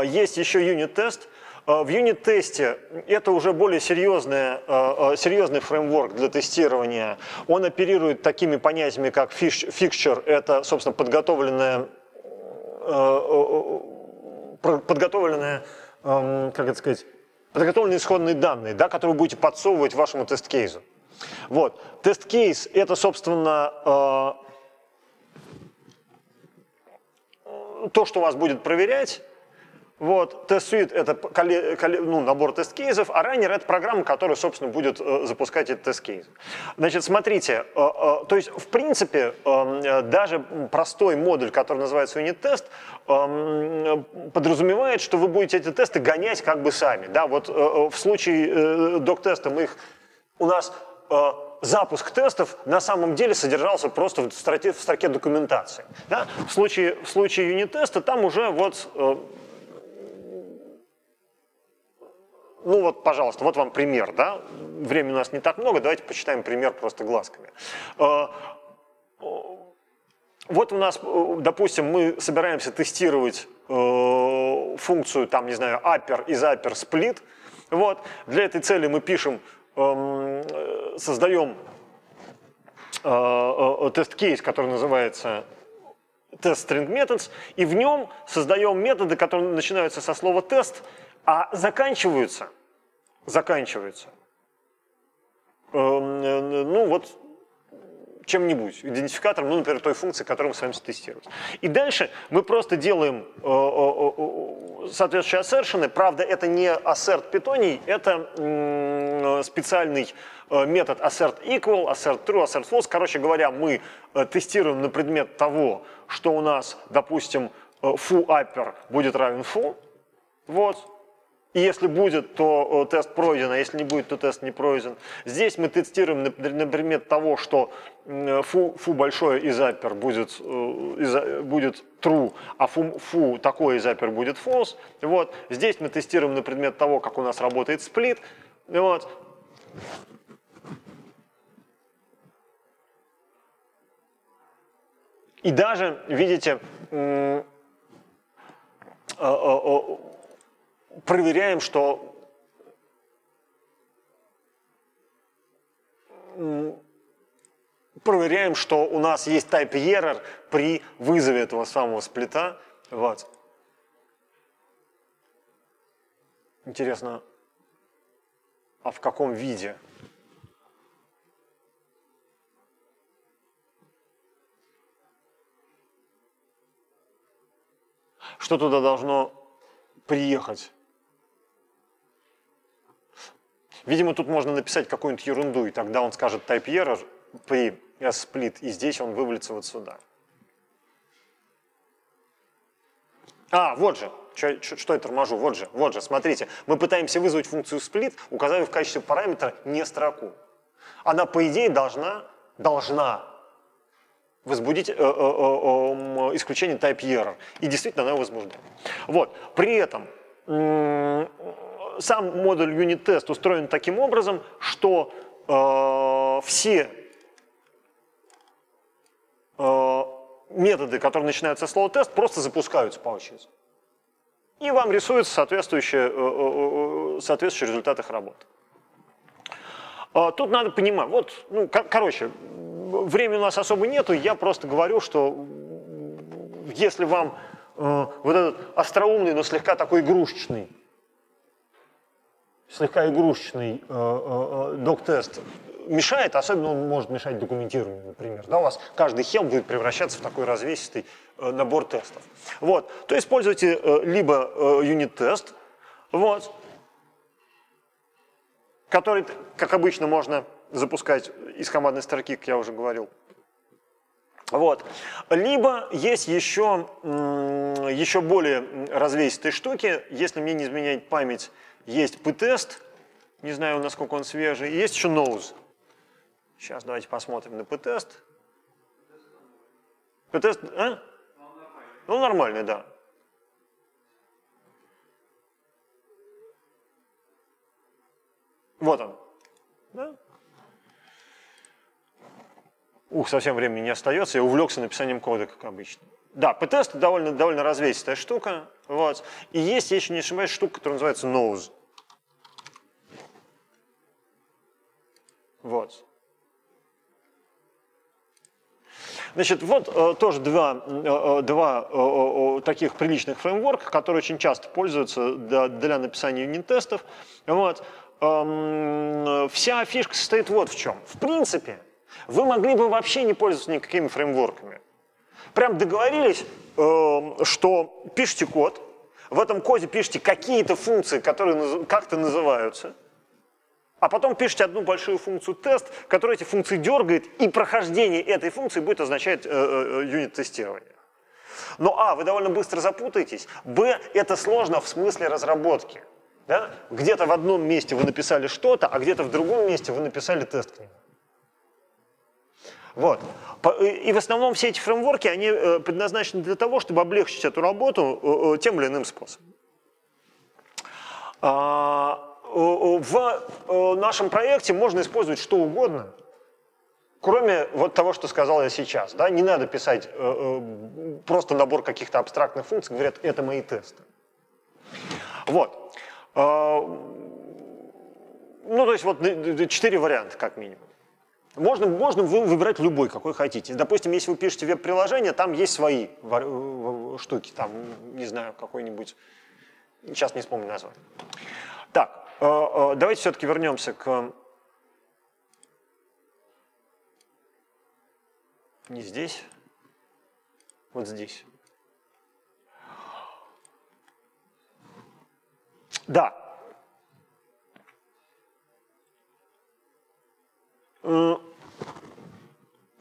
есть еще юнит-тест. В юнит-тесте это уже более серьезный, серьезный фреймворк для тестирования. Он оперирует такими понятиями, как fixture, это, собственно, подготовленная, подготовленная как это сказать, подготовленные исходные данные, да, которые вы будете подсовывать вашему тест-кейсу. Вот. Тест-кейс – это, собственно, э, то, что вас будет проверять, вот, тест-суит – это ну, набор тест-кейсов, а раннер – это программа, которая, собственно, будет э, запускать этот тест-кейс. Значит, смотрите, э, э, то есть, в принципе, э, даже простой модуль, который называется юнит-тест, э, подразумевает, что вы будете эти тесты гонять как бы сами. Да, вот в случае док-теста мы их, у нас запуск тестов на самом деле содержался просто в строке, в строке документации. Да? В случае, в случае юнит-теста там уже вот э, ну вот, пожалуйста, вот вам пример, да, времени у нас не так много, давайте почитаем пример просто глазками. Э, вот у нас, э, допустим, мы собираемся тестировать э, функцию, там, не знаю, upper из upper split. Вот. Для этой цели мы пишем, эм, создаем тест-кейс, который называется test string methods, и в нем создаем методы, которые начинаются со слова тест, а заканчиваются, заканчиваются, эм, э, ну вот чем-нибудь, идентификатором, ну, например, той функции, которую мы с вами тестировать. И дальше мы просто делаем э, э, соответствующие ассершены. Правда, это не assert питоний, это специальный метод assert equal, assert true, assert false. Короче говоря, мы тестируем на предмет того, что у нас, допустим, foo upper будет равен foo. Вот, и если будет, то тест пройден, а если не будет, то тест не пройден. Здесь мы тестируем на предмет того, что фу, фу большое из upper будет, э, будет true, а фу, фу такой из upper будет false. Вот. Здесь мы тестируем на предмет того, как у нас работает сплит. Вот. И даже, видите, проверяем, что проверяем, что у нас есть type error при вызове этого самого сплита. Вот. Интересно, а в каком виде? Что туда должно приехать? Видимо, тут можно написать какую-нибудь ерунду, и тогда он скажет type error при split, и здесь он вывалится вот сюда. А, вот же, что, что я торможу, вот же, вот же, смотрите. Мы пытаемся вызвать функцию split, указав в качестве параметра не строку. Она, по идее, должна, должна возбудить э, э, э, э, исключение type error. И действительно она его возбуждает. Вот. При этом сам модуль юнит-тест устроен таким образом, что э, все э, методы, которые начинаются с слова тест, просто запускаются по очереди. И вам рисуются соответствующие, э, э, э соответствующие результаты их работы. Э, тут надо понимать, вот, ну, кор короче, времени у нас особо нету, я просто говорю, что если вам э, вот этот остроумный, но слегка такой игрушечный слегка игрушечный э, э, э, док-тест мешает, особенно он может мешать документированию, например. Да, у вас каждый хел будет превращаться в такой развесистый набор тестов. Вот. То используйте либо юнит-тест, вот, который, как обычно, можно запускать из командной строки, как я уже говорил. Вот. Либо есть еще, еще более развесистые штуки, если мне не изменяет память, есть p-тест, не знаю, насколько он свежий, и есть еще nose. Сейчас давайте посмотрим на p-тест. P-тест, а? Ну, нормальный, да. Вот он. Да? Ух, совсем времени не остается, я увлекся написанием кода, как обычно. Да, птест довольно, довольно развесистая штука. Вот. И есть, если не ошибаюсь, штука, которая называется nose. Вот. Значит, вот э, тоже два, э, э два э, э, таких приличных фреймворка, которые очень часто пользуются для, для написания юнит-тестов. Вот. Эм, вся фишка состоит вот в чем. В принципе, вы могли бы вообще не пользоваться никакими фреймворками. Прям договорились, э, что пишите код, в этом коде пишите какие-то функции, которые как-то называются, а потом пишите одну большую функцию тест, которая эти функции дергает, и прохождение этой функции будет означать э, э, юнит-тестирование. Но а, вы довольно быстро запутаетесь, б, это сложно в смысле разработки. Да? Где-то в одном месте вы написали что-то, а где-то в другом месте вы написали тест к нему. Вот. И в основном все эти фреймворки, они э, предназначены для того, чтобы облегчить эту работу э, э, тем или иным способом. А, в нашем проекте можно использовать что угодно, кроме вот того, что сказал я сейчас. Да? Не надо писать просто набор каких-то абстрактных функций, говорят, это мои тесты. Вот. А, ну, то есть вот четыре варианта, как минимум. Можно, можно выбирать любой, какой хотите. Допустим, если вы пишете веб-приложение, там есть свои штуки, там, не знаю, какой-нибудь, сейчас не вспомню название. Так, э, э, давайте все-таки вернемся к... Не здесь, вот здесь. Да,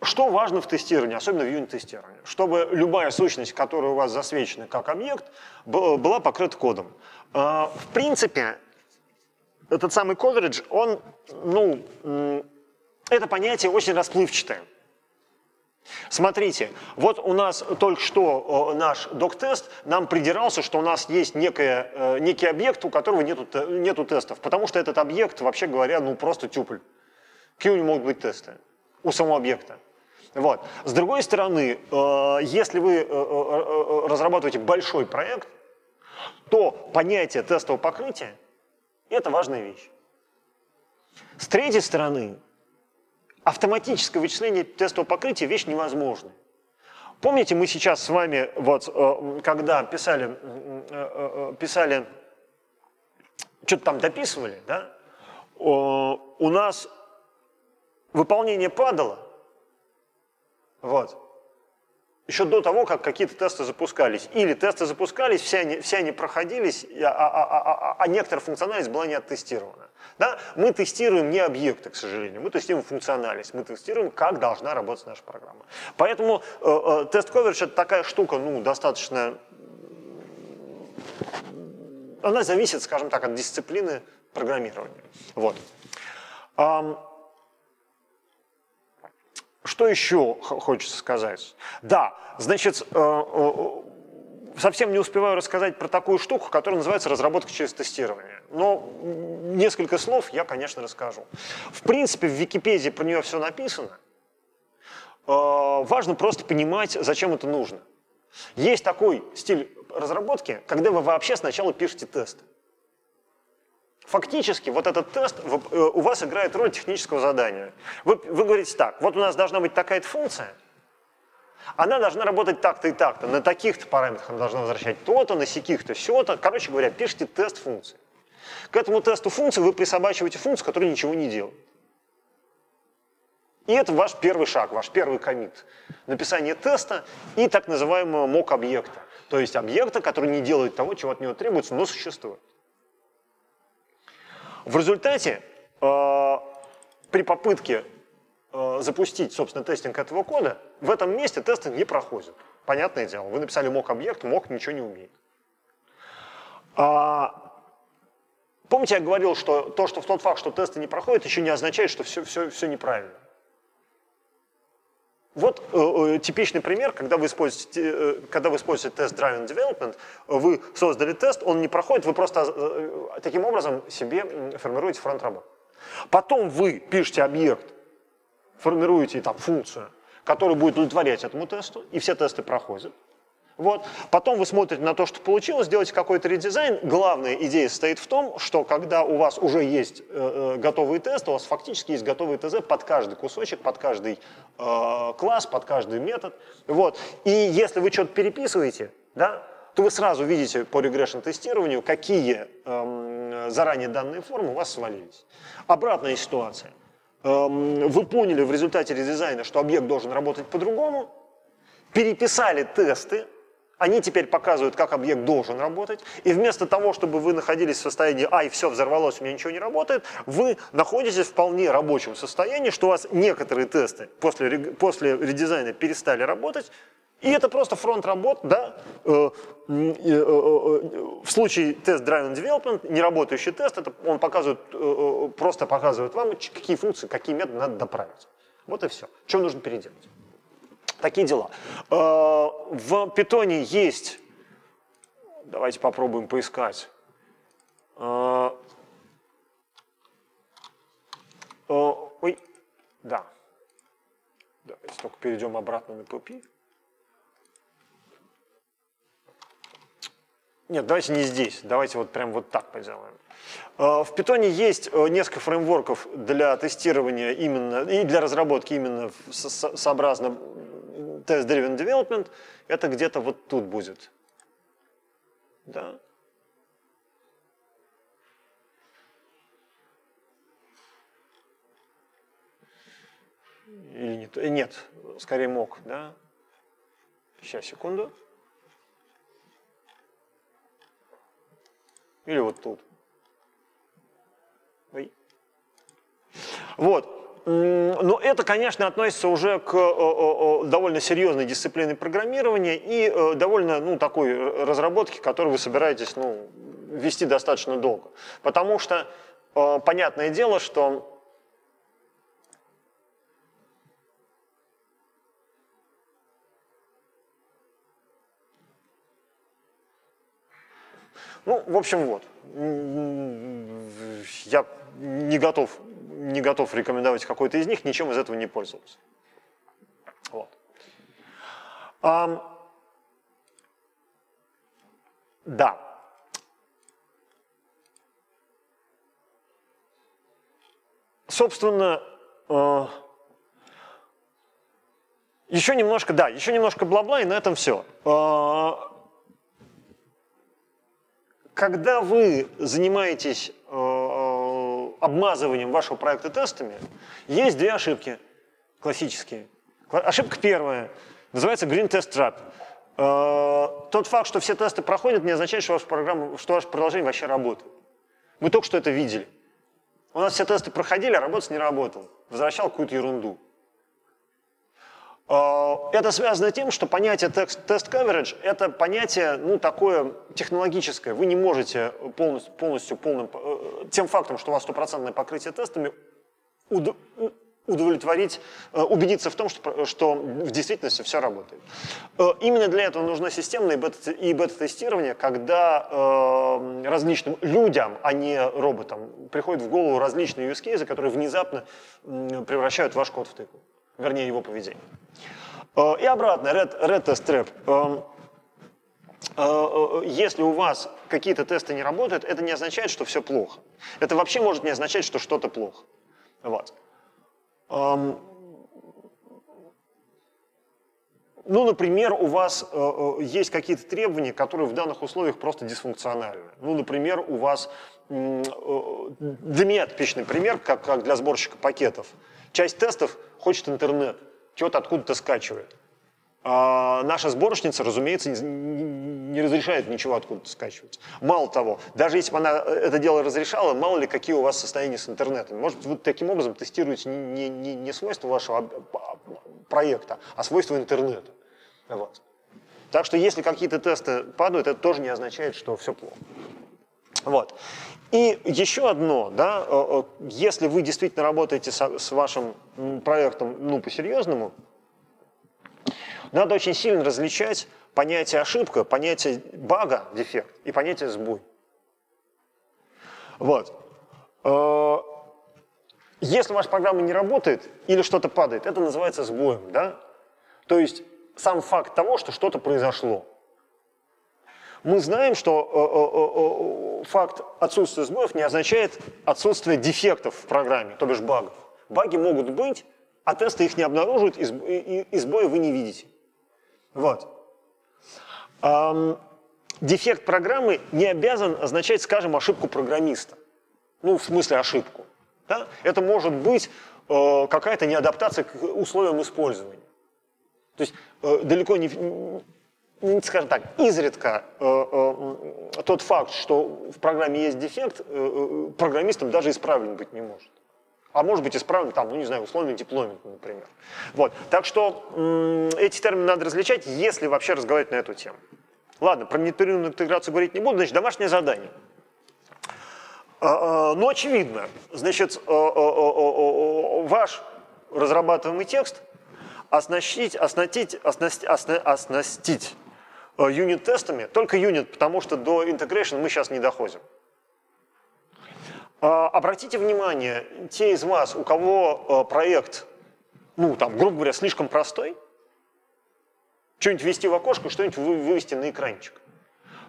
что важно в тестировании, особенно в юнит-тестировании? Чтобы любая сущность, которая у вас засвечена как объект, была покрыта кодом. Э, в принципе, этот самый coverage, он, ну, это понятие очень расплывчатое. Смотрите, вот у нас только что наш док-тест нам придирался, что у нас есть некое, э, некий объект, у которого нету, нету тестов, потому что этот объект, вообще говоря, ну просто тюпль. Какие у него могут быть тесты у самого объекта? Вот. С другой стороны, э, если вы э, э, разрабатываете большой проект, то понятие тестового покрытия – это важная вещь. С третьей стороны, автоматическое вычисление тестового покрытия – вещь невозможная. Помните, мы сейчас с вами, вот, когда писали, писали что-то там дописывали, да, у нас выполнение падало, вот, еще до того, как какие-то тесты запускались. Или тесты запускались, все они, все они проходились, а, а, а, а некоторая функциональность была не оттестирована. Да? Мы тестируем не объекты, к сожалению, мы тестируем функциональность, мы тестируем, как должна работать наша программа. Поэтому э, э, тест-коверидж это такая штука, ну, достаточно... Она зависит, скажем так, от дисциплины программирования. Вот. Что еще хочется сказать? Да, значит, э, э, совсем не успеваю рассказать про такую штуку, которая называется разработка через тестирование. Но несколько слов я, конечно, расскажу. В принципе, в Википедии про нее все написано. Э, важно просто понимать, зачем это нужно. Есть такой стиль разработки, когда вы вообще сначала пишете тесты. Фактически вот этот тест э, у вас играет роль технического задания. Вы, вы говорите так, вот у нас должна быть такая-то функция, она должна работать так-то и так-то, на таких-то параметрах она должна возвращать то-то, на сяких-то все-то. Короче говоря, пишите тест функции. К этому тесту функции вы присобачиваете функцию, которая ничего не делает. И это ваш первый шаг, ваш первый комит. Написание теста и так называемого мок-объекта. То есть объекта, который не делает того, чего от него требуется, но существует. В результате э, при попытке э, запустить, собственно, тестинг этого кода, в этом месте тесты не проходят. Понятное дело, вы написали мок-объект, мок ничего не умеет. А, помните, я говорил, что то, что в тот факт, что тесты не проходят, еще не означает, что все, все, все неправильно. Вот э, э, типичный пример, когда вы используете, э, когда вы используете тест Driven Development, вы создали тест, он не проходит, вы просто э, таким образом себе формируете фронт работы. Потом вы пишете объект, формируете там функцию, которая будет удовлетворять этому тесту, и все тесты проходят. Вот. Потом вы смотрите на то, что получилось, делаете какой-то редизайн. Главная идея состоит в том, что когда у вас уже есть э, э готовые тесты, у вас фактически есть готовый ТЗ под каждый кусочек, под каждый э, класс, под каждый метод. Вот. И если вы что-то переписываете, да, то вы сразу видите по регрессион-тестированию, какие э, заранее данные формы у вас свалились. Обратная ситуация. Э, вы поняли в результате редизайна, что объект должен работать по-другому, переписали тесты, они теперь показывают, как объект должен работать, и вместо того, чтобы вы находились в состоянии «ай, все взорвалось, у меня ничего не работает», вы находитесь в вполне рабочем состоянии, что у вас некоторые тесты после, после редизайна перестали работать, и это просто фронт работ, да, э, э, э, в случае тест Driven Development, неработающий тест, это он показывает, просто показывает вам, какие функции, какие методы надо доправить. Вот и все. Что нужно переделать. Такие дела. Э, в питоне есть, давайте попробуем поискать, э, э, ой, да, давайте только перейдем обратно на PP. Нет, давайте не здесь, давайте вот прям вот так поделаем. В питоне есть несколько фреймворков для тестирования именно и для разработки именно сообразно test-driven development, это где-то вот тут будет. Да. Или нет, э, нет, скорее мог, да. Сейчас, секунду. Или вот тут. Ой. Вот. Но это, конечно, относится уже к довольно серьезной дисциплине программирования и э, довольно ну, такой разработке, которую вы собираетесь ну, вести достаточно долго. Потому что э, понятное дело, что Ну, в общем, вот. Я не готов не готов рекомендовать какой-то из них, ничем из этого не пользовался. Вот. А, да. Собственно, э, еще немножко, да, еще немножко бла-бла, и на этом все. Э, когда вы занимаетесь обмазыванием вашего проекта тестами, есть две ошибки классические. Ошибка первая называется Green Test Trap. Э, тот факт, что все тесты проходят, не означает, что, ваша программа, что ваше приложение вообще работает. Мы только что это видели. У нас все тесты проходили, а работать не работал. Возвращал какую-то ерунду. Э, это связано тем, что понятие тест coverage – это понятие ну, такое технологическое. Вы не можете полностью, полностью полным, э, тем фактом, что у вас стопроцентное покрытие тестами, удовлетворить, э, убедиться в том, что, что в действительности все работает. Именно для этого нужно системное и бета-тестирование, когда различным людям, а не роботам, приходят в голову различные use cases, которые внезапно превращают ваш код в тыкву вернее его поведение. Э, и обратно, red, red test trap. Э, э, если у вас какие-то тесты не работают, это не означает, что все плохо. Это вообще может не означать, что что-то плохо. Вот. Эм, ну, например, у вас есть какие-то требования, которые в данных условиях просто дисфункциональны. Ну, например, у вас, для меня типичный пример, как, как для сборщика пакетов – Часть тестов хочет интернет, чего-то откуда-то скачивает. А наша сборочница, разумеется, не разрешает ничего откуда-то скачивать. Мало того, даже если бы она это дело разрешала, мало ли какие у вас состояния с интернетом. Может, вы таким образом тестируете не, не, не свойства вашего проекта, а свойства интернета. Вот. Так что если какие-то тесты падают, это тоже не означает, что все плохо. Вот. И еще одно, да, э, э, если вы действительно работаете с вашим проектом ну, по-серьезному, надо очень сильно различать понятие ошибка, понятие бага, дефект, и понятие сбой. Вот. Э, Если ваша программа не работает или что-то падает, это называется сбоем, да? То есть сам факт того, что что-то произошло. Мы знаем, что э, э, э, факт отсутствия сбоев не означает отсутствие дефектов в программе, то бишь багов. Баги могут быть, а тесты их не обнаруживают, и, сбоя вы не видите. Вот. Дефект программы не обязан означать, скажем, ошибку программиста. Ну, в смысле ошибку. Да? Это может быть э, какая-то неадаптация к условиям использования. То есть э, далеко не, скажем так, изредка э, э, тот факт, что в программе есть дефект, э, э, программистом даже исправлен быть не может. А может быть исправлен там, ну не знаю, условный деплоймент, например. Вот. Так что э, эти термины надо различать, если вообще разговаривать на эту тему. Ладно, про непрерывную интеграцию говорить не буду, значит, домашнее задание. А, а, Но ну, очевидно, значит, а, ваш разрабатываемый текст оснастить, оснастить, оснастить, оснастить юнит-тестами, только юнит, потому что до integration мы сейчас не доходим. Обратите внимание, те из вас, у кого проект, ну, там, грубо говоря, слишком простой, что-нибудь ввести в окошко, что-нибудь вывести на экранчик.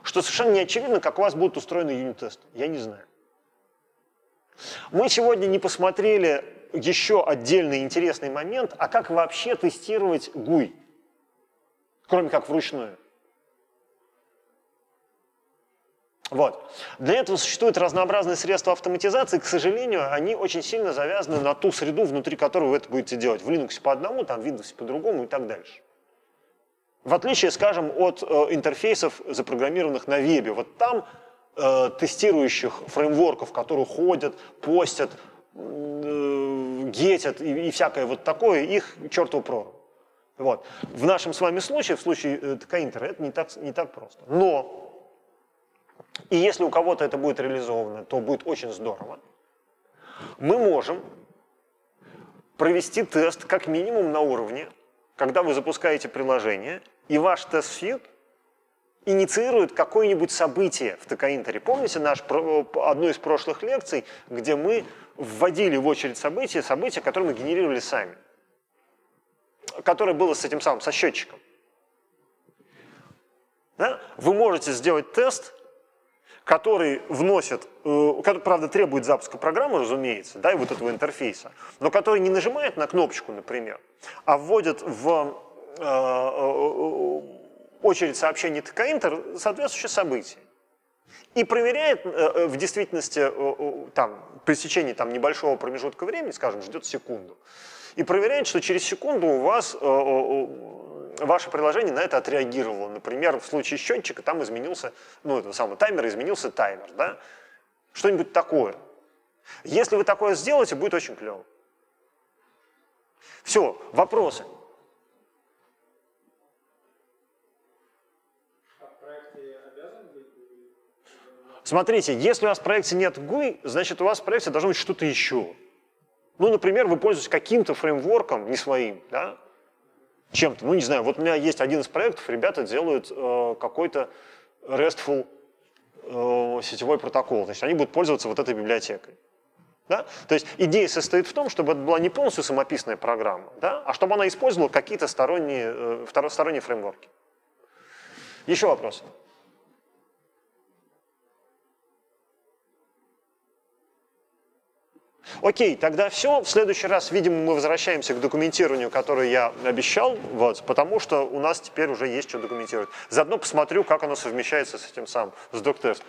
Что совершенно не очевидно, как у вас будут устроены юнит-тесты. Я не знаю. Мы сегодня не посмотрели еще отдельный интересный момент, а как вообще тестировать GUI, кроме как вручную. Вот. Для этого существуют разнообразные средства автоматизации, к сожалению, они очень сильно завязаны на ту среду, внутри которой вы это будете делать. В Linux по одному, там в Windows по другому и так дальше. В отличие, скажем, от э, интерфейсов, запрограммированных на вебе. Вот там э, тестирующих фреймворков, которые ходят, постят, э, гетят и, и всякое вот такое, их чертову прорву. Вот. В нашем с вами случае, в случае э, ТК-интера, это не так, не так просто. Но, и если у кого-то это будет реализовано, то будет очень здорово. Мы можем провести тест как минимум на уровне, когда вы запускаете приложение – и ваш test suite инициирует какое-нибудь событие в Tkinter е. Помните наш, одну из прошлых лекций, где мы вводили в очередь события, события, которые мы генерировали сами, которое было с этим самым, со счетчиком. Да? Вы можете сделать тест, который вносит, э, который, правда, требует запуска программы, разумеется, да, и вот этого интерфейса, но который не нажимает на кнопочку, например, а вводит в Э, э, очередь сообщений ТК-Интер соответствующее событие. И проверяет в действительности там, при течении там, небольшого промежутка времени, скажем, ждет секунду, и проверяет, что через секунду у вас ваше приложение на это отреагировало. Например, в случае счетчика там изменился, ну, этого самого таймера изменился таймер, да? Что-нибудь такое. Если вы такое сделаете, будет очень клево. Все, вопросы? Смотрите, если у вас в проекте нет GUI, значит у вас в проекте должно быть что-то еще. Ну, например, вы пользуетесь каким-то фреймворком, не своим, да, чем-то. Ну, не знаю, вот у меня есть один из проектов, ребята делают э, какой-то RESTful э, сетевой протокол. Значит, они будут пользоваться вот этой библиотекой. Да? То есть идея состоит в том, чтобы это была не полностью самописная программа, да? а чтобы она использовала какие-то сторонние, э, второсторонние фреймворки. Еще вопросы? Окей, тогда все. В следующий раз, видимо, мы возвращаемся к документированию, которое я обещал, вот, потому что у нас теперь уже есть что документировать. Заодно посмотрю, как оно совмещается с этим самым, с доктестом.